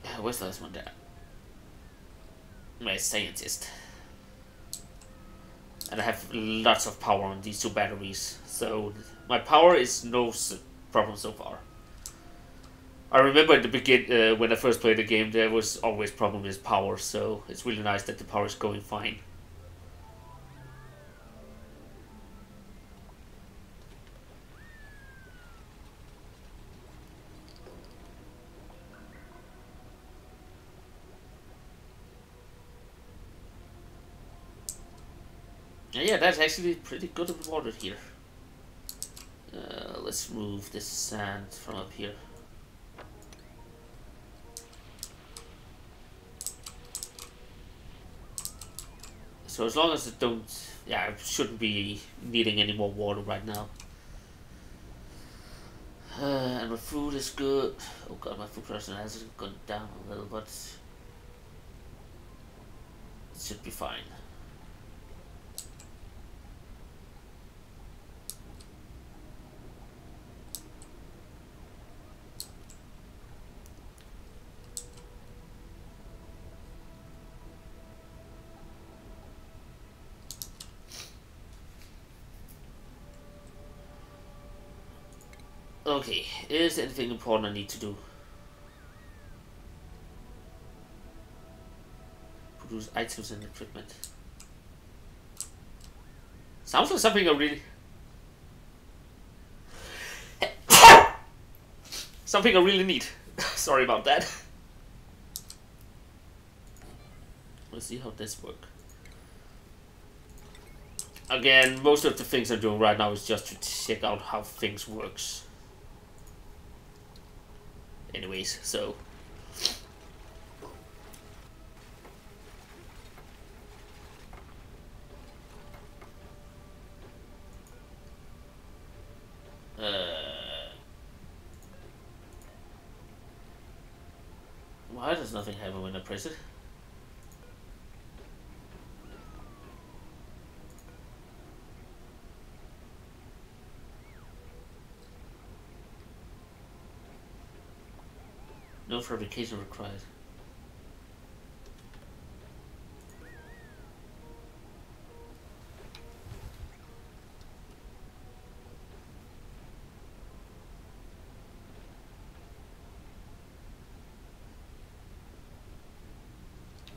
Uh, where's the last one there? My scientist. And I have lots of power on these two batteries, so my power is no problem so far. I remember at the begin uh, when I first played the game, there was always problem with power, so it's really nice that the power is going fine. Actually pretty good water here. Uh, let's move this sand from up here. So as long as it don't, yeah, I shouldn't be needing any more water right now. Uh, and my food is good. Oh god, my food production has gone down a little, but it should be fine. Okay, is there anything important I need to do? Produce items and equipment. Sounds like something I really... something I really need. Sorry about that. Let's see how this works. Again, most of the things I'm doing right now is just to check out how things works anyways, so. Uh, why does nothing happen when I press it? No fabrication required.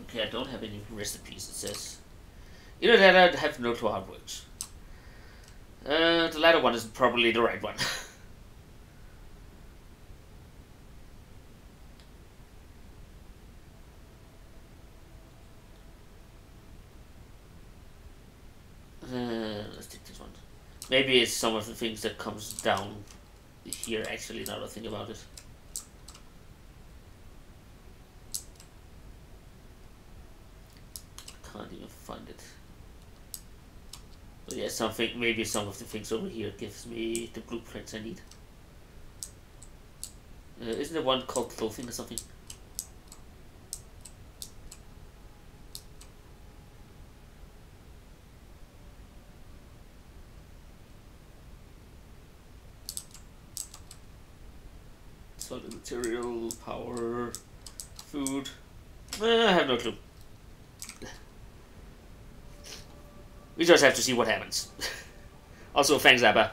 Okay, I don't have any recipes, it says. Either that I have no clue how it works. Uh, the latter one is probably the right one. Maybe it's some of the things that comes down here actually now that I think about it. Can't even find it. But yeah, something maybe some of the things over here gives me the blueprints I need. Uh, isn't there one called clothing or something? Material, power, food. Eh, I have no clue. We just have to see what happens. also, thanks, Abba.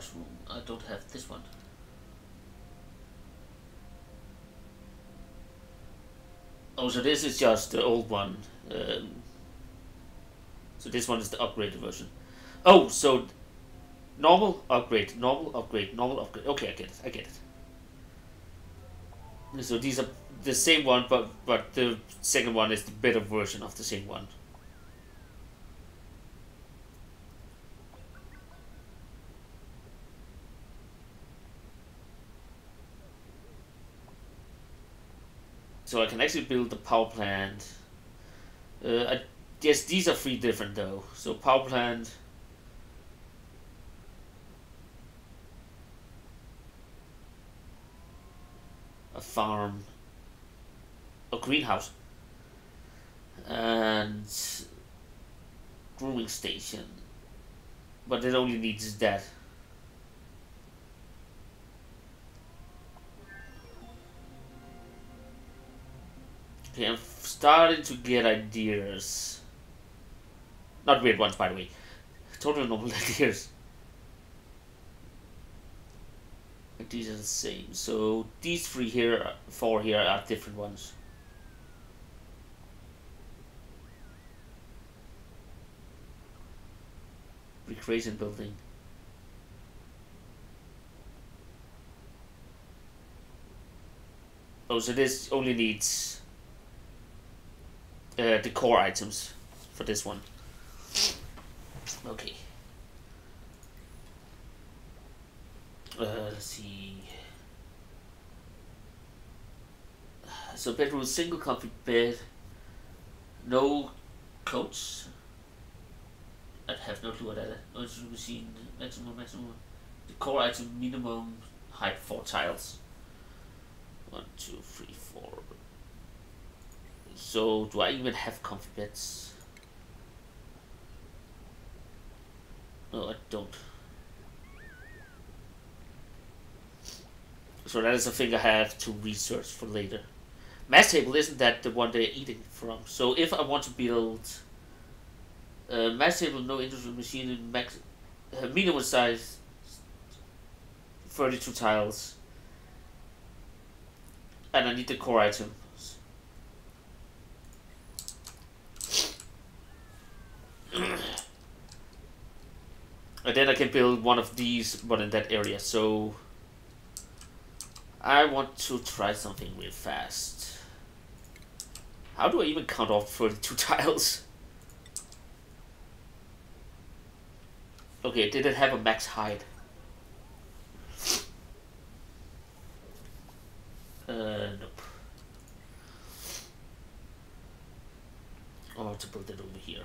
Washroom. I don't have this one. Oh, so this is just the old one. Um, so this one is the upgraded version. Oh, so normal, upgrade, normal, upgrade, normal, upgrade. Okay, I get it. I get it. So these are the same one, but but the second one is the better version of the same one. So I can actually build the power plant. Uh, I guess these are three different though. So power plant. A farm. A greenhouse. And grooming station. But it only needs that. Okay, I'm starting to get ideas. Not weird ones, by the way. Totally normal ideas. these are the same. So these three here, uh, four here are different ones. recreation building. Oh, so this only needs uh, the core items for this one. Okay. Uh, let's see. So bedroom, single comfy bed, no coats. I have no clue what that is. No machine, maximum, maximum. The core item, minimum height, four tiles. One, two, three, four. So, do I even have comfy beds? No, I don't. So that is a thing I have to research for later. Mass table isn't that the one they're eating from. So if I want to build a mass table, no industrial machine in max, uh, minimum size, 32 tiles, and I need the core items. And then I can build one of these, but in that area. So I want to try something real fast. How do I even count off 32 tiles? Okay, did it have a max height? Uh, nope. Or to put it over here.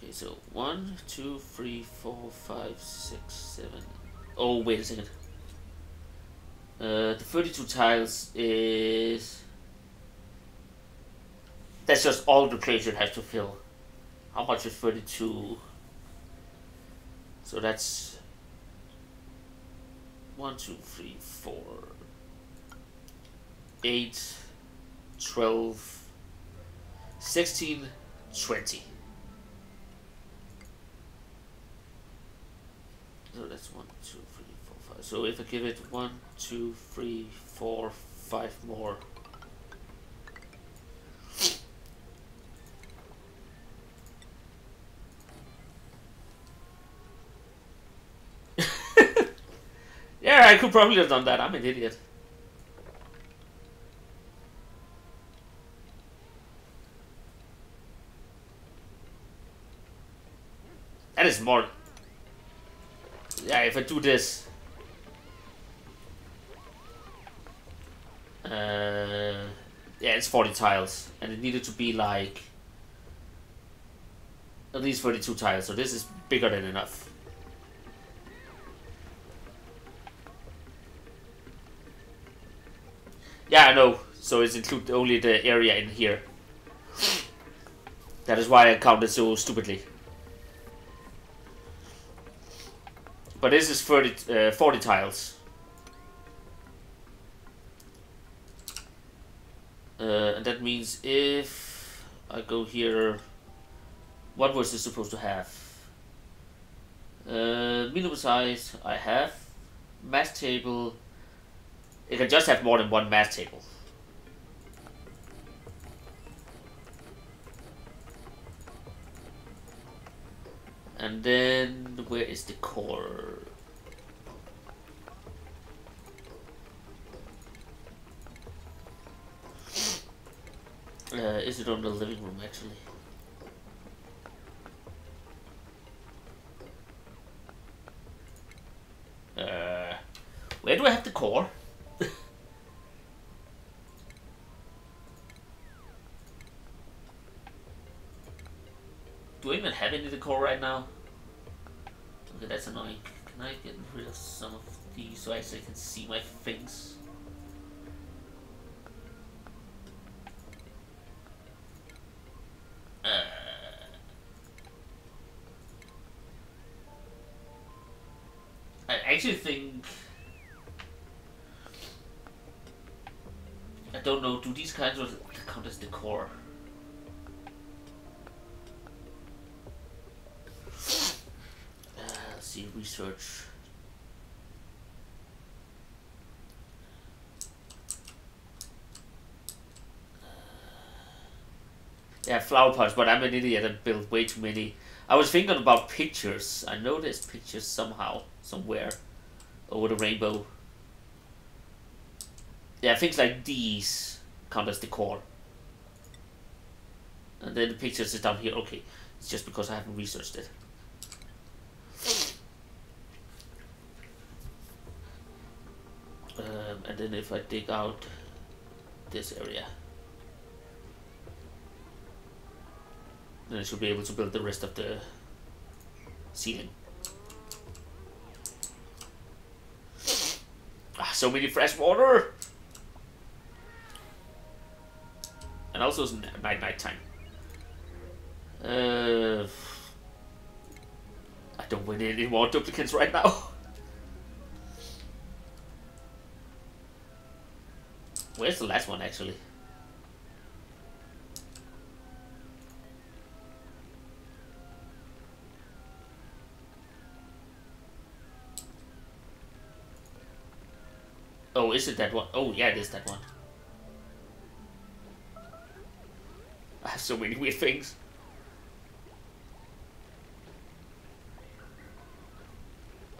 Okay, so one, two, three, four, five, six, seven. Oh, wait a second. Uh, the 32 tiles is... That's just all the place it has to fill. How much is 32? So that's... 1, 2, 3, 4, 8, 12, 16, 20. So that's one, two, three, four, five. So if I give it one, two, three, four, five more. yeah, I could probably have done that. I'm an idiot. That is more yeah, if I do this, uh, yeah, it's 40 tiles, and it needed to be like at least 32 tiles, so this is bigger than enough. Yeah, I know. So it's include only the area in here. That is why I counted so stupidly. But this is 30, uh, 40 tiles. Uh, and that means if I go here, what was this supposed to have? Uh, minimum size I have, mass table, it can just have more than one mass table. And then where is the core? Uh, is it on the living room actually? Uh, where do I have the core? Do I even have any decor right now? Okay, that's annoying. Can I get rid of some of these so I can see my things? Uh, I actually think... I don't know, do these kinds of count as decor? See research. Yeah, flower pots, but I'm an idiot and built way too many. I was thinking about pictures. I noticed pictures somehow, somewhere, over the rainbow. Yeah, things like these count as decor. And then the pictures is down here. Okay, it's just because I haven't researched it. Um, and then if I dig out this area, then I should be able to build the rest of the ceiling. Ah, so many fresh water! And also it's night night time. Uh, I don't win any more duplicants right now. Where's the last one actually? Oh, is it that one? Oh, yeah, it is that one. I have so many weird things.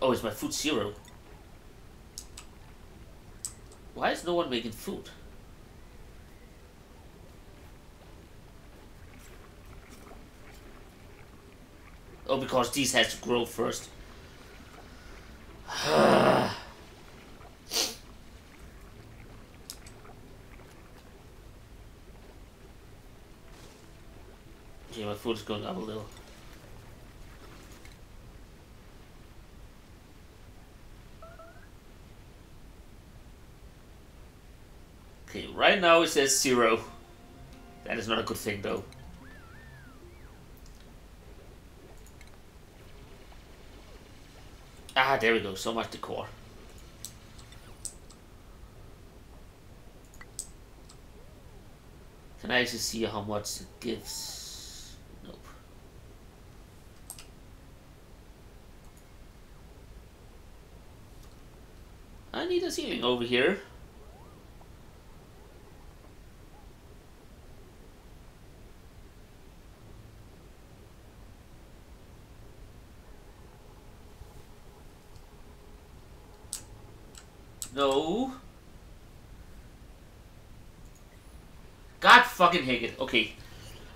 Oh, is my food zero? Why is no one making food? Oh, because these has to grow first. okay, my food is going up a little. Okay, right now it says zero. That is not a good thing though. Ah, there we go. So much decor. Can I actually see how much it gives? Nope. I need a ceiling over here. No. God fucking hate. Okay.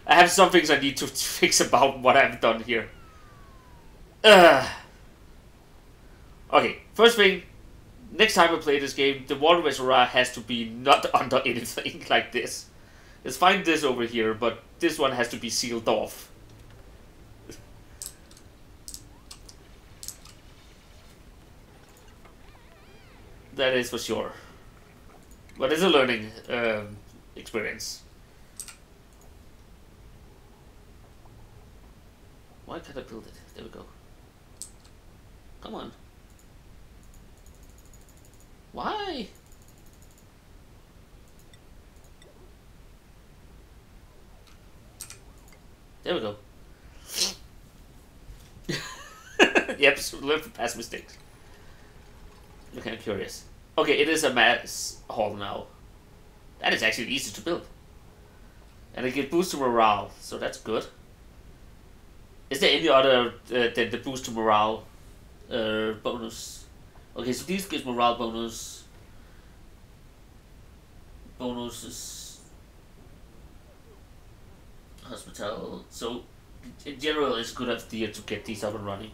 I have some things I need to fix about what I've done here. Ugh. Okay, first thing, next time I play this game, the water reservoir has to be not under anything like this. Let's find this over here, but this one has to be sealed off. that is for sure. But it's a learning um, experience. Why can't I build it? There we go. Come on. Why? There we go. yep, learn from past mistakes. I'm kind of curious. Okay, it is a mass hall now. That is actually easy to build. And it gives boost to morale, so that's good. Is there any other uh, than the boost to morale uh, bonus? Okay, so these gives morale bonus. Bonuses. Hospital. So, in general, it's good idea to get these up and running.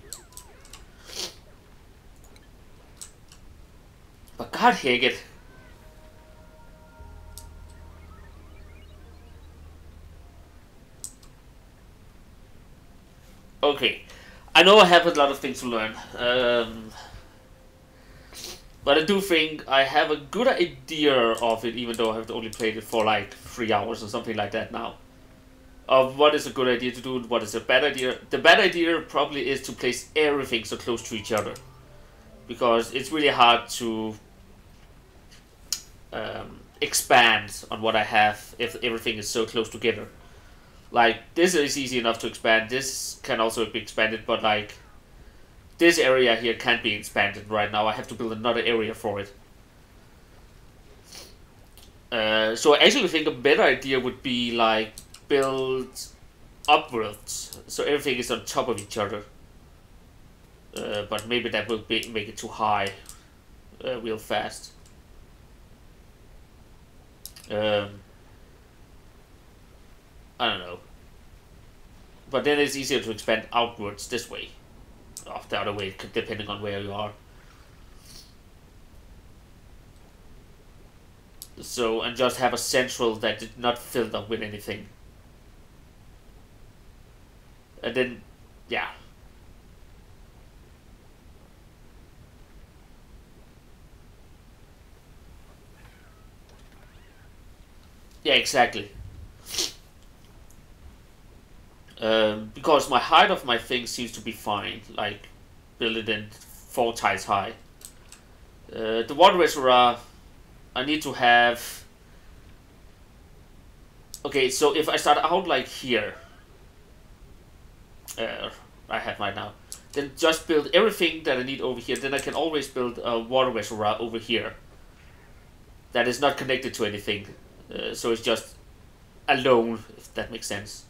But god dang it. Okay. I know I have a lot of things to learn. Um, but I do think I have a good idea of it, even though I have only played it for like three hours or something like that now. Of what is a good idea to do, what is a bad idea. The bad idea probably is to place everything so close to each other. Because it's really hard to um, expand on what I have if everything is so close together. Like this is easy enough to expand. This can also be expanded, but like this area here can't be expanded right now. I have to build another area for it. Uh, so I actually think a better idea would be like build upwards, so everything is on top of each other. Uh, but maybe that will be, make it too high uh, real fast. Um, I don't know. But then it's easier to expand outwards this way. Or the other way, depending on where you are. So, and just have a central that did not filled up with anything. And then, yeah. Yeah, exactly. Um, because my height of my thing seems to be fine, like build it in four tiles high. Uh, the water reservoir, I need to have. Okay, so if I start out like here, uh, I have right now, then just build everything that I need over here. Then I can always build a water reservoir over here. That is not connected to anything, uh, so it's just alone, if that makes sense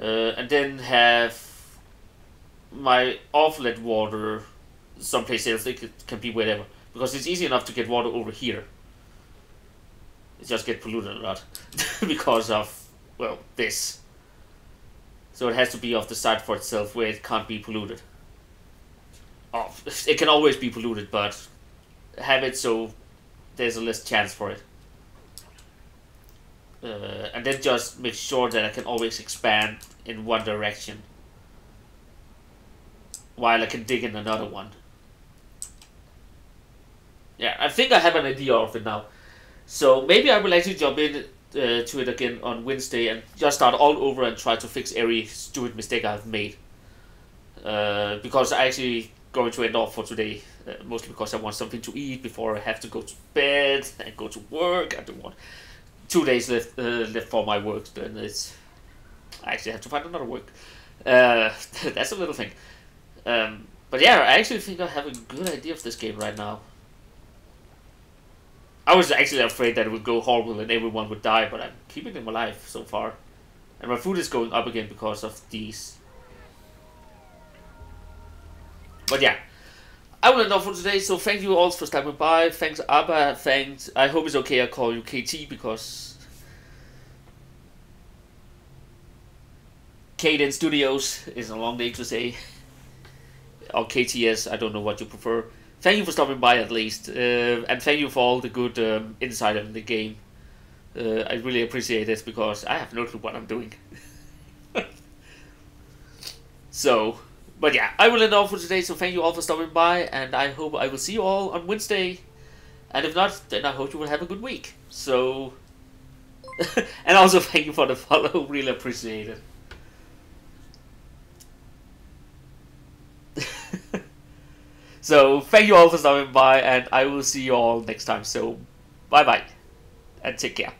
uh, and then have my offlet water someplace else. It can be wherever because it's easy enough to get water over here. It just get polluted a lot because of well this. So it has to be off the side for itself where it can't be polluted. Oh, it can always be polluted, but have it so there's a less chance for it uh, and then just make sure that I can always expand in one direction while I can dig in another one. Yeah, I think I have an idea of it now. So maybe I will actually jump in uh, to it again on Wednesday and just start all over and try to fix every stupid mistake I've made. Uh, because I actually going to end off for today, uh, mostly because I want something to eat before I have to go to bed and go to work. I don't want two days left uh, left for my work. Then it's I actually have to find another work. Uh, that's a little thing. Um, but yeah, I actually think I have a good idea of this game right now. I was actually afraid that it would go horrible and everyone would die, but I'm keeping them alive so far. And my food is going up again because of these. But yeah, I will off for today, so thank you all for stopping by. Thanks Abba, thanks. I hope it's okay I call you KT because Kaden Studios is a long name to say. Or KTS, I don't know what you prefer. Thank you for stopping by at least. Uh, and thank you for all the good um, insight in the game. Uh, I really appreciate it because I have no clue what I'm doing. so, but yeah, I will end off for today. So thank you all for stopping by, and I hope I will see you all on Wednesday. And if not, then I hope you will have a good week. So, and also thank you for the follow. Really appreciate it. so thank you all for stopping by, and I will see you all next time. So, bye bye, and take care.